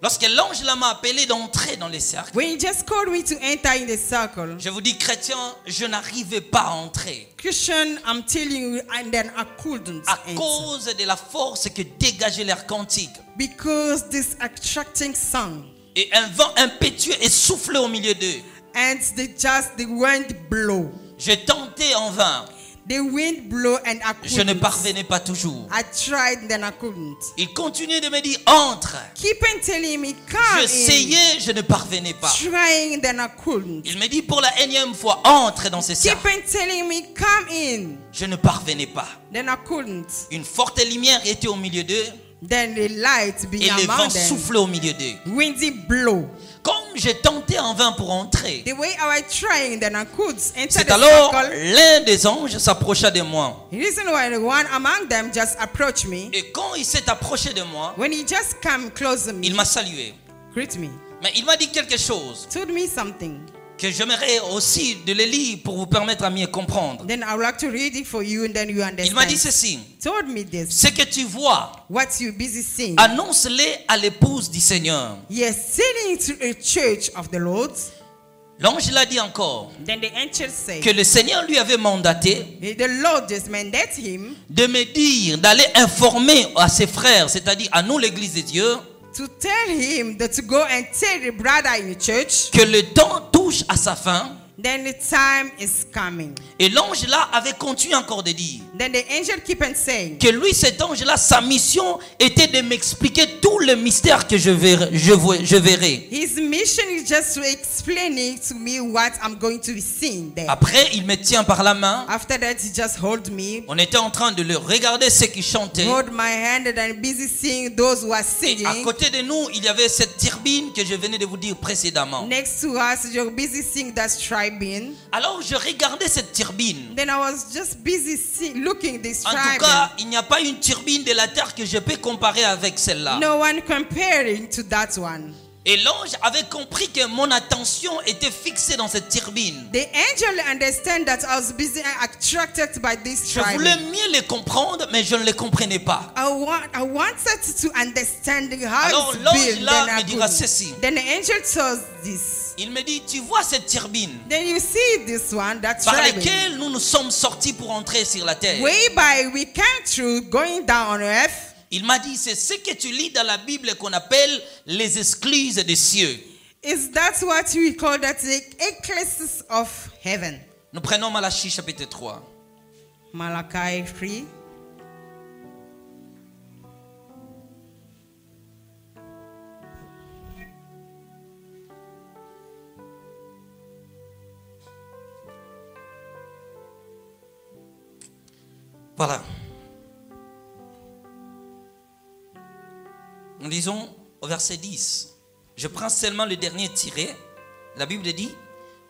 Lorsque l'ange m'a appelé d'entrer dans les cercles, When he just called me to enter in the circle, je vous dis, chrétien, je n'arrivais pas à entrer Christian, I'm telling you, and then I couldn't à enter. cause de la force que dégageait l'air quantique. Because this attracting sound Et un vent impétueux est soufflé au milieu d'eux. and they just the wind blow. J'ai tenté en vain. The wind blew and I Je ne parvenais pas toujours. I tried, then I couldn't. Il continuait de me dire, entre. Keep on telling me, come in. J'essayais, je ne parvenais pas. Trying, then I couldn't. Il me dit pour la énième fois, entre dans ce Keep cercle. on telling me, come in. Je ne parvenais pas. Then I couldn't. Une forte lumière était au milieu d'eux Then the light et le vent soufflait au milieu d'eux. Windy blow. Comme j'ai tenté en vain pour entrer, c'est alors l'un des anges s'approcha de moi. The reason why the one among them just approached me, Et quand il s'est approché de moi, when he just come close to me, il m'a salué. greet me, Mais il m'a dit quelque chose told me something. Que j'aimerais aussi de le lire pour vous permettre à mieux comprendre. Then I would like to read it for you, and then you Il m'a dit understand. ceci. Told me this. Ce que tu vois, What you busy seeing? annonce-le à l'épouse du Seigneur. Yes, sitting to a church of the Lord. L'ange l'a dit encore Then the angel said, que le Seigneur lui avait mandaté the Lord just mandated him de me dire, d'aller informer à ses frères, c'est-à-dire à nous l'église de Dieu, to tell him that to go and tell the brother in the church. que le temps touche à sa fin. Then the time is coming. Et l'ange là avait continué encore de dire Then the angel keep on saying, que lui, cet ange là, sa mission était de m'expliquer tout le mystère que je verrai. Je, je verrai. his mission is just to explaining to me what I'm going to be seeing there. Après, il me tient par la main. After that, he just hold me, On était en train de le regarder ceux qui chantaient. hold my hand, and I'm busy seeing those who are Et à singing. côté de nous, il y avait cette turbine que je venais de vous dire précédemment. Next to us, you're busy seeing that striping. Alors je regardais cette turbine. Then I was just busy see, looking this En tout cas, il n'y a pas une turbine de la terre que je peux comparer avec celle-là. No one comparing to that one. Et l'ange avait compris que mon attention était fixée dans cette turbine. The angel understand that I was busy and attracted by this Je voulais mieux les comprendre, mais je ne les comprenais pas. I want I wanted to understand how Alors, l'ange là me dira ceci. Then the angel tells this. Il me dit, tu vois cette turbine Then you see this one, that par laquelle nous nous sommes sortis pour entrer sur la terre. Whereby we came through going down on earth. Il m'a dit, c'est ce que tu lis dans la Bible qu'on appelle les escluses des cieux. Is that what we call that the eclipses of heaven? Nous prenons Malachie chapitre 3. Malachi 3. Voilà. Nous lisons au verset 10. Je prends seulement le dernier tiré. La Bible dit,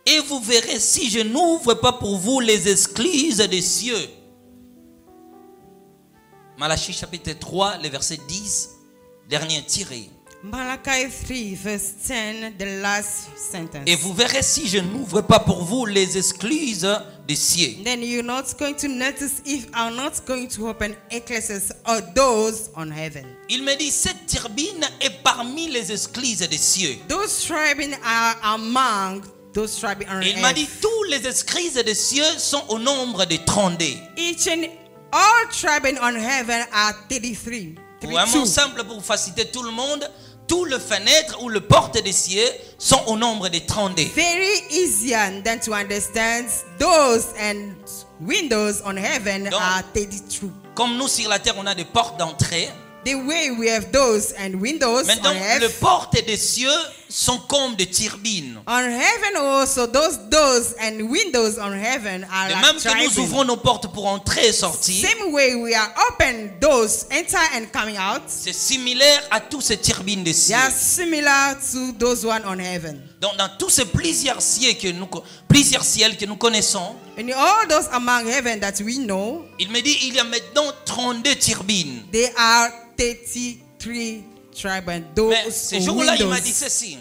et vous verrez si je n'ouvre pas pour vous les escluses des cieux. Malachie chapitre 3, le verset 10, dernier tiré. Malachi 3, verse 10, the last sentence. Et vous verrez si je n'ouvre pas pour vous les escluses des cieux. then you're not going to notice if I'm not going to open or doors on heaven. Il me dit, cette turbine est parmi les escluses des cieux. Those tribing are among those tribing on il m'a dit, tous les escluses des cieux sont au nombre de 32. Each and all tribing on heaven are 33. Ou un mot 32. simple pour faciliter tout le monde, tous les fenêtres ou les portes des cieux sont au nombre de 32. Very easy then to understand doors and windows on heaven Donc- are 32. Comme nous sur la terre, on a des portes d'entrée. The way we have doors and windows Maintenant, on les earth. portes des cieux sont comme des turbines. On heaven also, those doors and windows on heaven are like même que nous ouvrons nos portes pour entrer et sortir, Same way we are open doors, enter and coming out. c'est similaire à tous ces turbines des They cieux. are similar to those one on heaven. Donc, dans tous ces plusieurs cieux que nous, plusieurs ciels que nous connaissons, And all those among heaven that we know, il me dit il y a maintenant 32 turbines. they are 33 tribes and those Mais ce jour-là, il m'a dit ceci.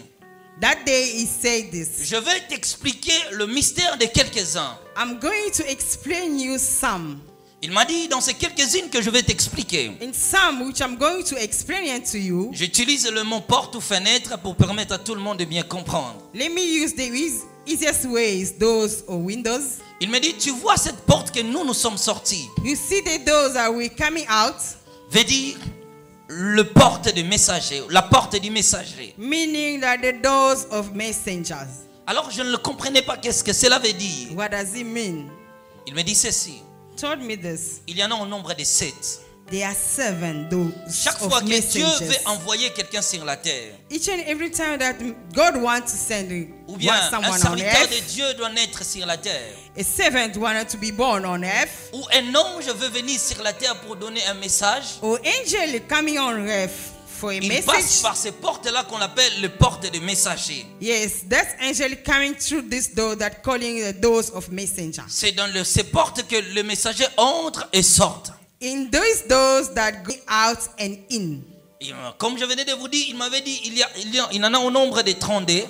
That day he said this. Je vais t'expliquer le mystère de quelques-uns. I'm going to explain you some. Il m'a dit dans ces quelques-unes que je vais t'expliquer. In some which I'm going to explain to you. J'utilise le mot porte ou fenêtre pour permettre à tout le monde de bien comprendre. Let me use the eas- easiest ways, doors or windows. Il me dit, tu vois cette porte que nous nous sommes sortis. You see the doors are we coming out, Veut dire le porte du messager, la porte du messager. meaning that the doors of messengers. Alors je ne le comprenais pas qu'est-ce que cela veut dire? What does it mean? Il me dit ceci. told me this. Il y en a au nombre de sept. There are seven those Chaque fois que Dieu veut envoyer quelqu'un sur la terre, Each and every time that God wants to send ou bien un on serviteur de Dieu doit naître sur la terre, a servant wanted to be born on earth, ou un ange veut venir sur la terre pour donner un message, or angel coming on earth for a il passe message. par ces portes-là qu'on appelle les portes de messagers. Yes, that's angel coming through this door that calling the doors of messenger. C'est dans le- ces portes que le messager entre et sort. In those doors that go out and in. Et, euh, comme je venais de vous dire, il m'avait dit, il y, a, il y a- il y en a au nombre de 32.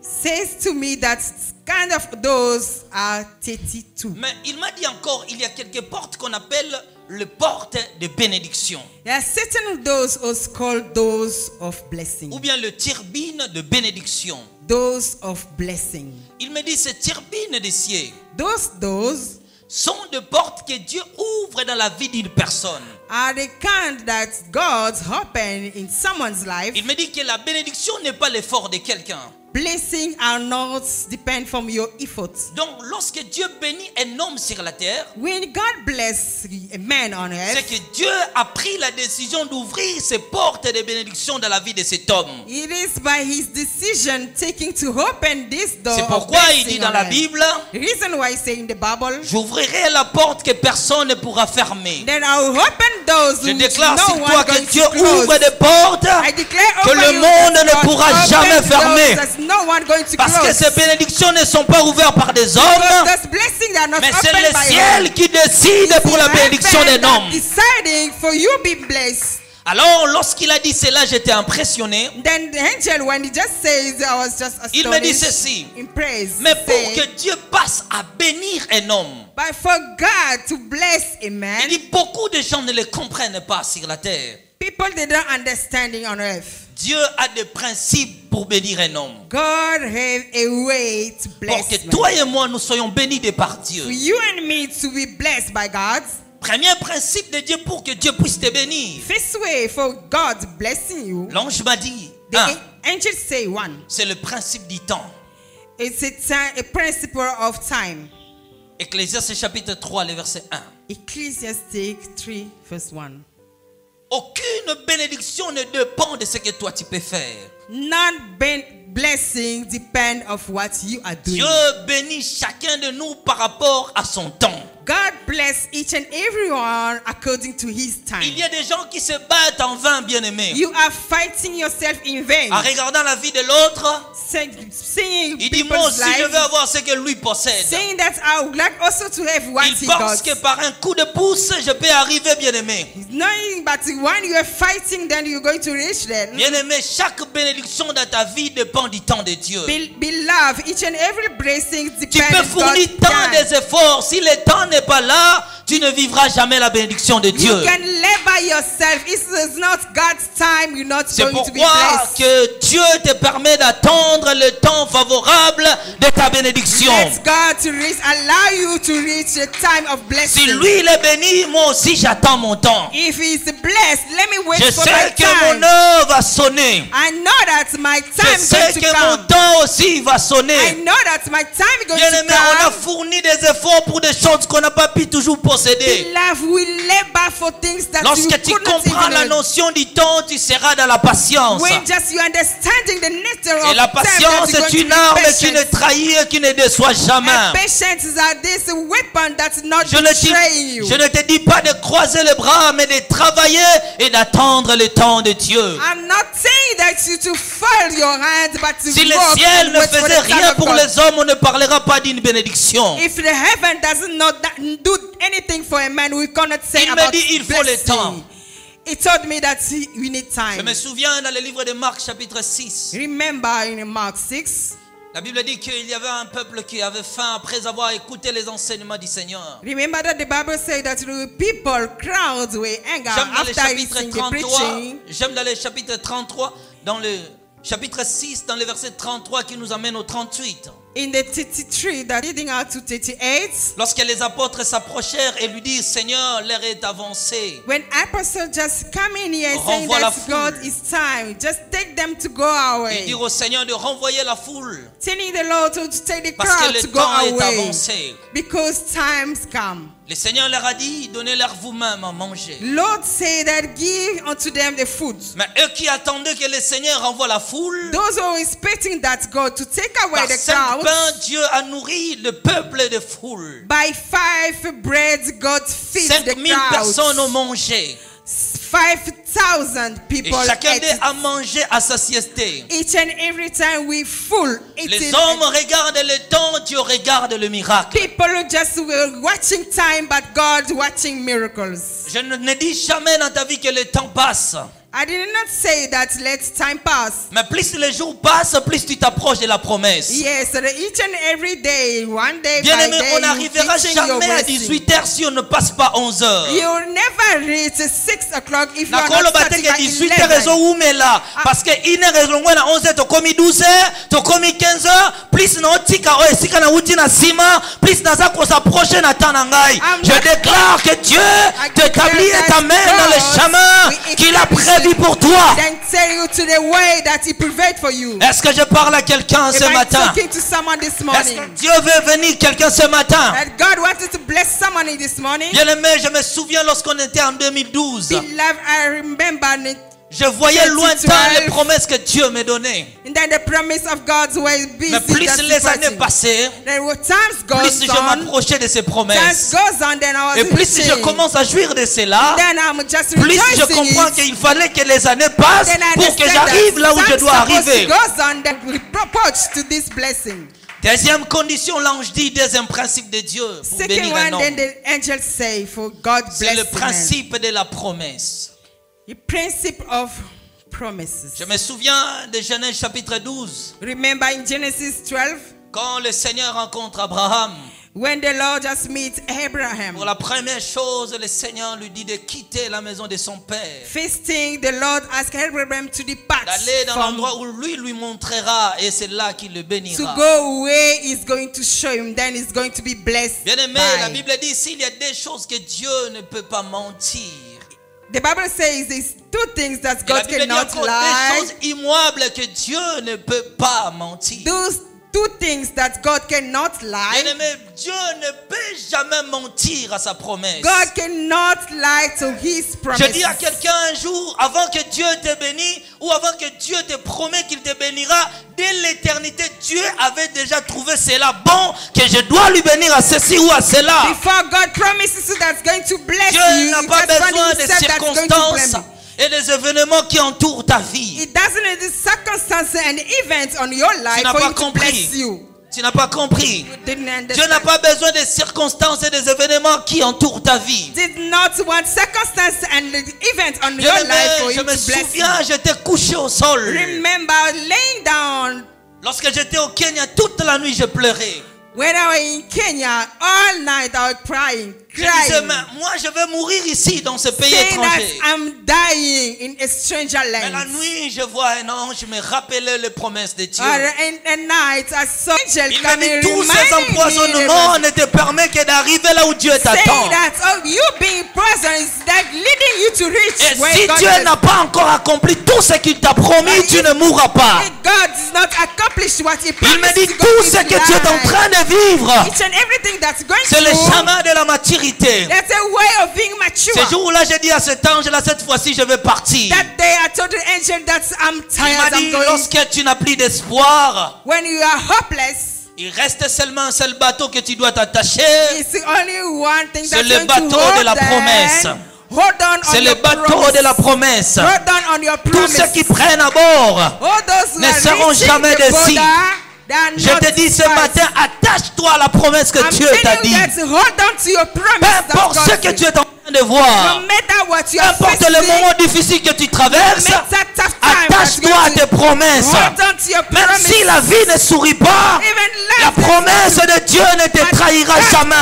Says to me that kind of doors are 32. Mais il m'a dit encore, il y a quelques portes qu'on appelle les portes de bénédiction. There are certain doors also called doors of blessing. Ou bien le turbine de bénédiction. Doors of blessing. Il me dit, ces turbines des cieux Those doors sont des portes que Dieu ouvre dans la vie d'une personne. are the kind that God's open in someone's life. Il me dit que la bénédiction n'est pas l'effort de quelqu'un. Blessing are not depend from your efforts. Donc, lorsque Dieu bénit un homme sur la terre, When God bless a man on c'est earth, que Dieu a pris la décision d'ouvrir ses portes de bénédiction dans la vie de cet homme. it is by his decision taking to open this door. C'est pourquoi il dit dans la. Bible, reason why I say in the Bible, j'ouvrirai la porte que personne ne pourra fermer. then I will open doors Je déclare no sur toi que Dieu ouvre des portes que le monde ne pourra jamais fermer. Parce que ces bénédictions ne sont pas ouvertes par des hommes, mais c'est le ciel qui décide pour la bénédiction heaven d'un that homme. Deciding for you be blessed. Alors, lorsqu'il a dit cela, j'étais impressionné. Then the angel, when he just says, I was just astonished. Il me dit ceci. Mais pour que Dieu passe à bénir un homme, But for God to bless a man, il dit beaucoup de gens ne le comprennent pas sur la terre. People they don't understanding on earth. Dieu a des principes pour bénir un homme. God have a way to Pour bless que man. toi et moi, nous soyons bénis de par For Dieu. you and me to be blessed by God. Premier principe de Dieu pour que Dieu puisse te bénir. First way for God blessing you, L'ange m'a dit, the an- angel say one. c'est le principe du temps. It's a, time, a principle of time. Ecclésiaste chapitre 3, le verset 1. Ecclesiastic 3 verse 1. Aucune bénédiction ne dépend de ce que toi tu peux faire. None ben- blessing depend of what you are doing. Dieu bénit chacun de nous par rapport à son temps. God bless each and everyone according to his time. Il y a des gens qui se battent en vain, bien-aimés. You are fighting yourself in vain. En regardant la vie de l'autre, il dit Moi aussi, je veux avoir ce que lui possède. saying that I would like also to have what Il he pense got. que par un coup de pouce, je peux arriver, bien-aimé. Knowing but when you are fighting, then you're going to reach there. Bien-aimé, chaque bénédiction dans ta vie dépend du temps de Dieu. Be- Beloved, each and every blessing Tu depends peux on fournir tant time. des efforts. Si le temps n'est pas là, tu ne vivras jamais la bénédiction de Dieu. C'est pourquoi que Dieu te permet d'attendre le temps favorable de bénédiction. Let God to reach, allow you to reach the time of Si blessing. lui il est béni, moi aussi j'attends mon temps. If He's blessed, let me wait Je for sais my que mon time. heure va sonner. I know that my Je time is sais que mon come. temps aussi va I sonner. know that my time is going Bien to aimé, on a come. fourni des efforts pour des choses qu'on n'a pas pu toujours posséder. Lorsque tu comprends la notion du temps, tu seras dans la patience. When just you understanding the nature of Et la patience est une arme qui ne trahit qui ne déçoit jamais. Je ne, dis- je ne te dis pas de croiser les bras, mais de travailler et d'attendre le temps de Dieu. I'm not saying that you to fold your hands, but to Si le ciel ne faisait rien pour les hommes, on ne parlera pas d'une bénédiction. If the heaven doesn't not that, do anything for a man, we cannot say Il me dit, il faut le temps. He told me that he, we need Je time. me souviens dans le livre de Marc chapitre 6, Remember in Mark 6, la Bible dit qu'il y avait un peuple qui avait faim après avoir écouté les enseignements du Seigneur. remember that the Bible says that the people, crowds were angry J'aime dans le after listening the 33, preaching. j'aime dans le chapitre 33, dans le chapitre 6, dans le verset 33 qui nous amène au 38. In the 33, that leading out to 38, Lorsque les apôtres s'approchèrent et lui disent Seigneur, l'heure est avancée. when apostles just come in here saying Renvoie la that God is time, just take them to go Et away. dire au Seigneur de renvoyer la foule Telling the Lord to, take the parce que crowd le to go temps est away avancé. because times come. Le Seigneur leur a dit, donnez-leur vous-même à manger. Lord say that give unto them the food. Mais eux qui attendaient que le Seigneur envoie la foule, Those who are expecting that God to take away par the crowd, pains, Dieu a nourri le peuple de foule. by five breads, God feeds the 5000 personnes ont crowd. mangé. Five thousand Et people chacun ate. d'eux a mangé à sa siesté. Each and every time we full Les hommes regardent le temps, Dieu regarde le miracle. People just were watching time, but God watching miracles. Je ne dis jamais dans ta vie que le temps passe. I did not say that let time pass. Mais plus les jours passent, plus tu t'approches de la promesse. Yes, each and every day, one day Bien by aimé, day, on n'arrivera jamais à blessing. 18h si on ne passe pas 11h. You'll never reach 6 o'clock if you are not starting at 18h 11. ezoumela parce que 1h ezongwe na 11h tokomi 12h tokomi 15h plus na otika oyo esika na uti na nsima plus naza kosaproche na temps na ngai I'm je déclare que dieu t'établit et t'amène dans le chemin qu'il a establish it. pour toi Then tell you to the way that He prepared for you. est-ce que je parle à quelqu'un ce matin? talking to someone this est-ce morning? que Dieu veut venir quelqu'un ce matin? That God wanted to bless someone in this morning? bien aimé je me souviens lorsqu'on était en 2012 Je voyais 2012. lointain les promesses que Dieu me donnait mais plus les années passaient plus je m'approchais de ces promesses. Et plus je commence à jouir de cela, plus je comprends qu'il fallait que les années passent pour que j'arrive là où je dois arriver. Deuxième condition, l'ange dit, deuxième principe de Dieu pour bénir un homme. C'est le principe de la promesse. The principle of promises. Je me souviens de Genèse chapitre 12, Remember in Genesis 12, quand le Seigneur rencontre Abraham. when the Lord just meets Abraham. Pour la première chose, le Seigneur lui dit de quitter la maison de son père, First thing, the Lord asked Abraham to depart d'aller dans l'endroit où lui lui montrera et c'est là qu'il le to bénira. go where he's going to show him, then he's going to be blessed. Bien aimé, by. la Bible dit s'il y a des choses que Dieu ne peut pas mentir. The Bible says there's two things that God Bible dit cannot des lie. choses immuables que Dieu ne peut pas mentir. Those two things that God cannot Bien lie. aimé, Dieu ne peut jamais mentir à sa promesse. God cannot lie to his Je promises. dis à quelqu'un un jour, avant que Dieu te bénisse, ou avant que Dieu te promet qu'il te bénira, dès l'éternité, Dieu avait déjà trouvé cela bon, que je dois lui bénir à ceci ou à cela. Before God promises you that's going to bless Dieu you, n'a pas besoin to circonstances bless you. Et des événements qui entourent ta vie. It doesn't need the circumstances and events on your life for pas him to compris. bless you. Tu n'as pas compris. You. Dieu n'a pas besoin des circonstances et des événements qui entourent ta vie. did not want circumstances and events on your life for je him me to souviens, j'étais couché au sol. you. Remember laying down Lorsque j'étais au Kenya, toute la nuit, je pleurais. when I was in Kenya all night I was crying, Je crying. moi, je vais mourir ici, dans ce pays étranger. I'm dying in a stranger Mais la nuit, je vois un ange me rappeler les promesses de Dieu. Il m'a dit tous ces empoisonnements ne te permettent que d'arriver là où Dieu t'attend. Et si Dieu n'a pas encore accompli tout ce qu'il t'a promis, tu ne mourras pas. Il me dit to tout ce que tu es en train de vivre. C'est le chemin de la maturité. that's a way of being Ce mature. jour-là, j'ai dit à cet ange-là, cette fois-ci, je vais partir. That day I told the angel that I'm Il m'a tired, dit, lorsque tu n'as plus d'espoir, When you are hopeless, il reste seulement un seul bateau que tu dois t'attacher. C'est le bateau de la promesse. C'est le bateau promise. de la promesse. Tous promise. ceux qui prennent à bord, ne seront jamais déçus. Je te dis ce matin, attache-toi à la promesse que I'm Dieu t'a dit. you that hold on to your promise. Peu importe ce que en train de voir, No matter what you peu are importe le moment difficile que tu traverses, attache-toi à tes promesses. Même si la vie ne sourit pas, la promesse de Dieu ne te trahira jamais.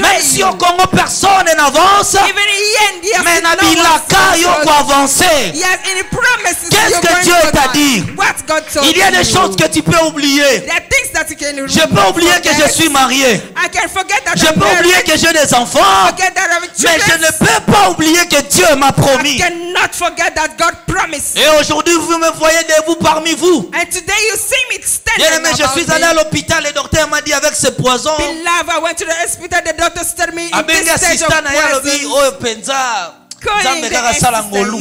Même si au Congo personne n'avance, mais Nabilaka yoko avancer. Qu'est-ce que Dieu t'a dit? Il y a des choses que tu peux oublier. Je peux oublier que je suis marié. Je peux oublier que j'ai des enfants. Mais je ne peux pas oublier que Dieu m'a promis. cannot forget that God promised. Et aujourd'hui, vous me voyez debout parmi vous. And today you see me standing Bien aimé, je suis allé à l'hôpital. Le docteur m'a dit avec ce poison. To the nzambe kaka asala ngolu.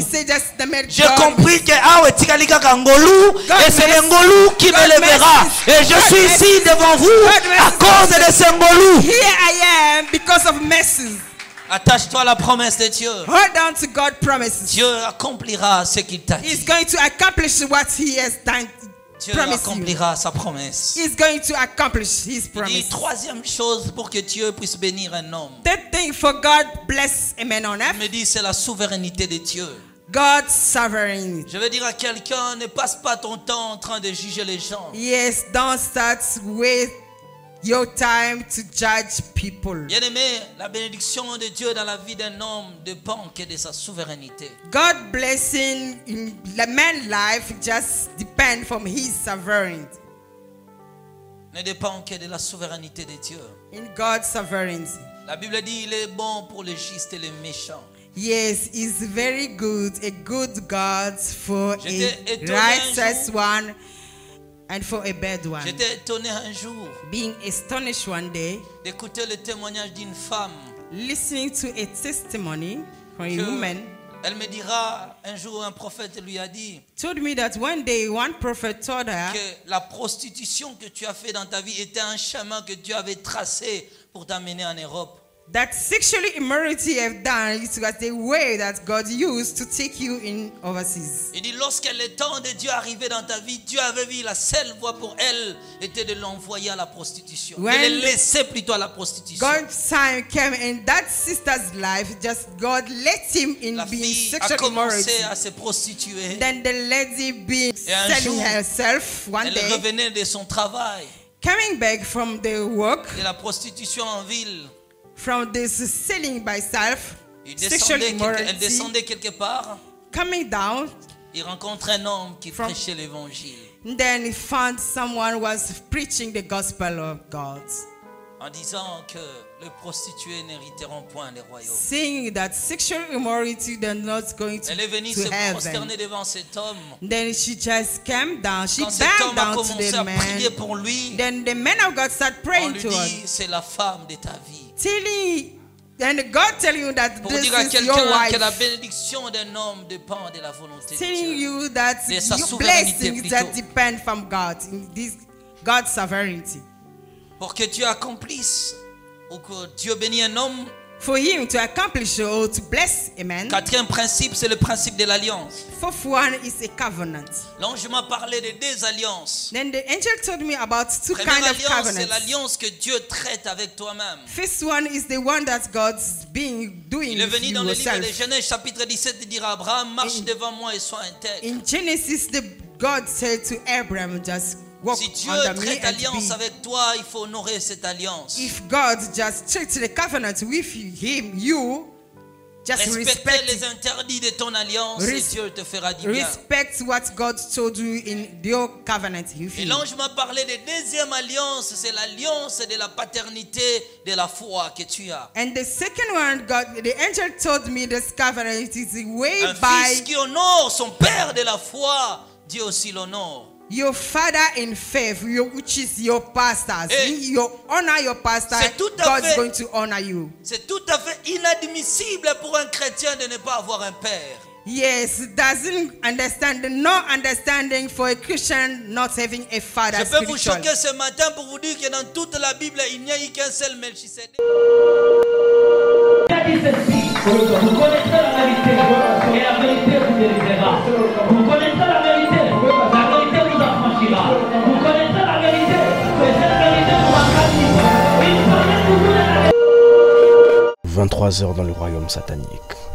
J'ai compris que awa etikali kaka ngolu God et c'est bless- le ngolu qui me bless- et je suis ici devant vous à cause de ce ngolu. Here I am because of mercy. attache-toi à la promesse de Dieu. Hold on to God promises. Dieu accomplira ce qu'il t'a He's dit. going to accomplish what he has done. Dieu accomplira sa promesse. He's going to accomplish his Il dit promise. troisième chose pour que Dieu puisse bénir un homme. Third thing for God bless a man on il me dit c'est la souveraineté de Dieu. God's sovereignty. je veux dire à quelqu'un ne passe pas ton temps en train de juger les gens. Yes, don't start with your time to judge people. La bénédiction de Dieu dans la vie d'un homme dépend que de sa souveraineté. God blessing in the man's life just depend from his sovereignty. Ne dépend que de la souveraineté de Dieu. In God's sovereignty. La Bible dit il est bon pour les justes et les méchants. Yes, it's very good, a good God for a righteous one and for a bad one. J'étais étonné un jour Being astonished one day, d'écouter le témoignage d'une femme. listening to a testimony from a woman, elle me dira, un jour un prophète lui a dit told me that one day one prophet told her que la prostitution que tu as fait dans ta vie était un chemin que Dieu avait tracé pour t'amener en Europe. That sexually immorality have done it was the way that God used to take you in overseas. Il dit, lorsque le temps de Dieu arrivait dans ta vie, Dieu avait vu la seule voie pour elle était de l'envoyer à la prostitution. When- de le laisser plutôt à la prostitution. God's time came in that sister's life, just God let him in la being sexual commencé immorality. à se prostituer. Then the lady being selling herself one Elle day, revenait de son travail, coming back from the work, de la prostitution en ville. From this selling by self, Il descendait quelque- elle immorality, descendait quelque part. coming down, Il rencontre un homme qui From- prêchait l'évangile then he found someone was preaching the gospel of God, en disant que les prostituées n'hériteront point les royaumes. saying that sexual immorality they're not going to, Elle est venue se heaven. prosterner devant cet homme. Then she just came down, she Quand cet a to commencé the à prier man. pour lui, Then the man of God started on praying lui to her. dit c'est la femme de ta vie. Telling and God telling you that Pour this dire à is your quelqu'un que la wife, bénédiction d'un homme dépend de la volonté de Dieu. you that De sa your souveraineté blessings that depend from God in this God's sovereignty. Pour que Dieu accomplisse ou que Dieu bénisse un homme, For him to accomplish or to bless a man, quatrième principe, c'est le principe de l'alliance. fourth one is a covenant. L'ange m'a parlé de deux alliances. Then the angel told me about two Première kind of alliance, c'est covenants. l'alliance que Dieu traite avec toi-même. First one is the one that God's being doing Il est venu dans you le livre de yourself. Genèse chapitre 17 et dire à Abraham, marche In- devant moi et sois intègre. In Genesis, the God said to Abraham, just walk Si Dieu under me and alliance be. avec toi, il faut honorer cette alliance. If God just treats the covenant with him, you just respect les it. interdits de ton alliance et Dieu te fera du bien. Respect what God told you in your covenant with Et l'ange m'a parlé de deuxième alliance, c'est l'alliance de la paternité, de la foi que tu as. And the second one, God, the angel told me this covenant is the way Un by fils qui honore son père de la foi, Dieu aussi l'honore. Your father in faith, your, which is your pastors. Eh, you honor your pastor, c'est tout à God's fait- going to honor you. C'est tout à fait inadmissible pour un chrétien de ne pas avoir un père. Yes, doesn't understand no understanding for a Christian not having a father Je peux vous choquer ce matin pour vous dire que dans toute la Bible, il n'y a eu qu'un seul Melchisedec. Il a dit ceci, vous connaissez la vérité, 23 heures dans le royaume satanique.